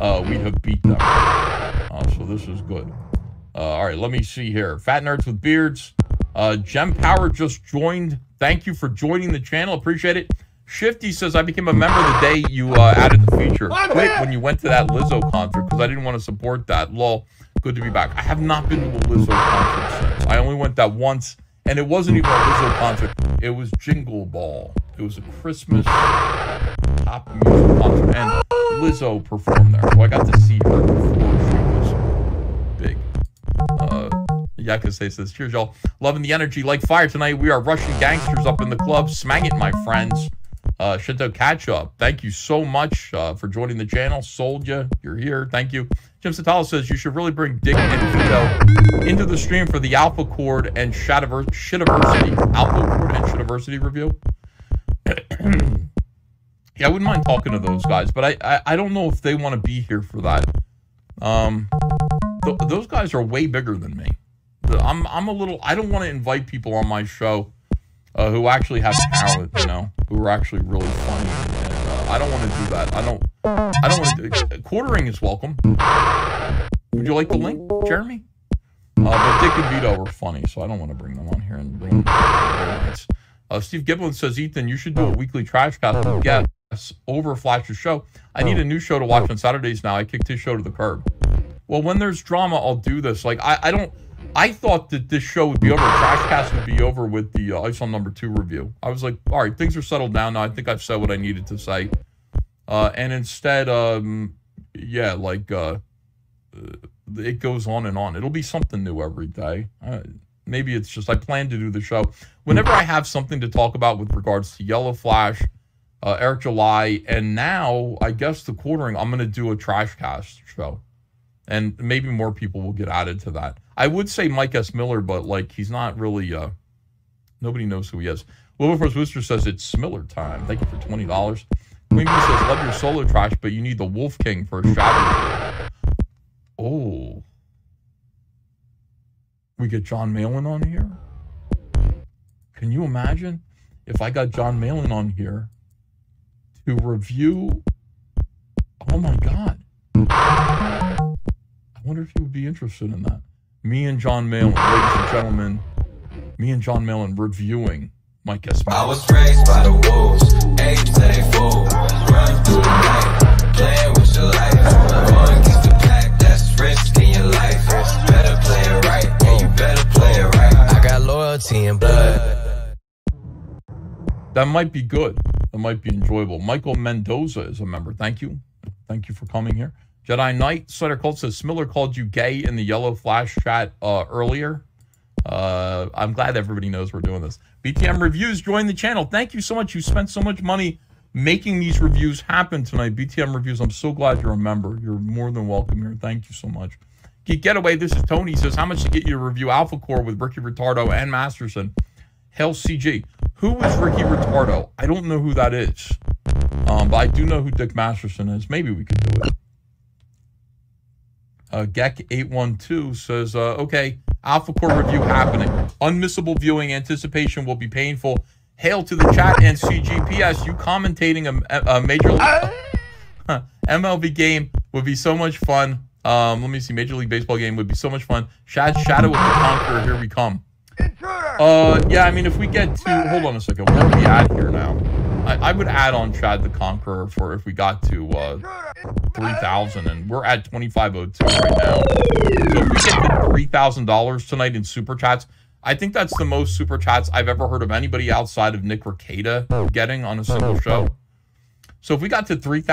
uh, we'd have beat them. Uh, so this is good. Uh, all right. Let me see here. Fat nerds with beards. Uh, Gem Power just joined. Thank you for joining the channel. Appreciate it. Shifty says I became a member the day you uh, added the feature. Quit when you went to that Lizzo concert because I didn't want to support that. Lol. Good to be back. I have not been to a Lizzo concert since. I only went that once, and it wasn't even a Lizzo concert. It was Jingle Ball. It was a Christmas pop music concert, and Lizzo performed there, so I got to see her before she was big. Uh, Yakase says, "Cheers, y'all. Loving the energy like fire tonight. We are Russian gangsters up in the club. Smang it, my friends." Uh, Shinto Catch Up, thank you so much uh, for joining the channel. Sold you. You're here. Thank you. Jim Satala says you should really bring Dick and Vito into the stream for the Alpha Core and Shadiver- Shittiversity. Alpha Core and Shittiversity review. yeah, I wouldn't mind talking to those guys, but I, I, I don't know if they want to be here for that. Um, th- those guys are way bigger than me. I'm, I'm a little, I don't want to invite people on my show uh, who actually have talent, you know, who are actually really funny. And, uh, I don't want to do that. I don't. I don't want to. Do, quartering is welcome. Would you like the link, Jeremy? Uh, but Dick and Vito are funny, so I don't want to bring them on here and ruin their nights. Uh, Steve Giblin says, Ethan, you should do a weekly trash cast with guests over Flash's show. I need a new show to watch on Saturdays now. I kicked his show to the curb. Well, when there's drama, I'll do this. Like, I, I don't. I thought that this show would be over. Trash Cast would be over with the uh, Isom Number Two review. I was like, all right, things are settled down now. I think I've said what I needed to say. Uh, and instead, um, yeah, like uh, uh, it goes on and on. It'll be something new every day. Maybe it's just I plan to do the show whenever I have something to talk about with regards to Yellow Flash, uh, Eric July, and now I guess the quartering. I'm gonna do a trash cast show, and maybe more people will get added to that. I would say Mike S. Miller, but like he's not really. Uh, nobody knows who he is. Wilberforce Wooster says it's Miller time. Thank you for twenty dollars. Queen Bee says love your solo trash, but you need the Wolf King for a shadow. Oh. We get Jon Malin on here? Can you imagine if I got Jon Malin on here to review? Oh my God. I wonder if he would be interested in that. Me and Jon Malin, ladies and gentlemen, me and Jon Malin reviewing Mike S. I was raised by the wolves, fool. Run through the night, playing with your life. Got loyalty and blood. That might be good. That might be enjoyable. Michael Mendoza is a member. Thank you. Thank you for coming here. Jedi Knight, Slater Cult says Smiller called you gay in the yellow flash chat uh, earlier. Uh, I'm glad everybody knows we're doing this. BTM Reviews join the channel. Thank you so much. You spent so much money making these reviews happen tonight. BTM Reviews, I'm so glad you're a member. You're more than welcome here. Thank you so much. Geek Getaway, this is Tony. Says, how much to get you to review Alpha Core with Ricky Ritardo and Masterson? Hell CG. Who is Ricky Ritardo? I don't know who that is. Um, but I do know who Dick Masterson is. Maybe we could do it. Uh, Gek812 says, uh, okay, Alpha Core review happening. Unmissable viewing. Anticipation will be painful. Hail to the chat and CGPS. You commentating a, a major league MLB game would be so much fun. Um, let me see. Major League Baseball game would be so much fun. Shad Shadow of the Conqueror. Here we come. Uh, yeah. I mean, if we get to hold on a second, where are we at here now? I, I would add on Shad the Conqueror for if we got to uh, 3,000, and we're at 2,502 right now. So if we get to $3,000 tonight in super chats, I think that's the most super chats I've ever heard of anybody outside of Nick Rekieta getting on a single show. So if we got to 3,000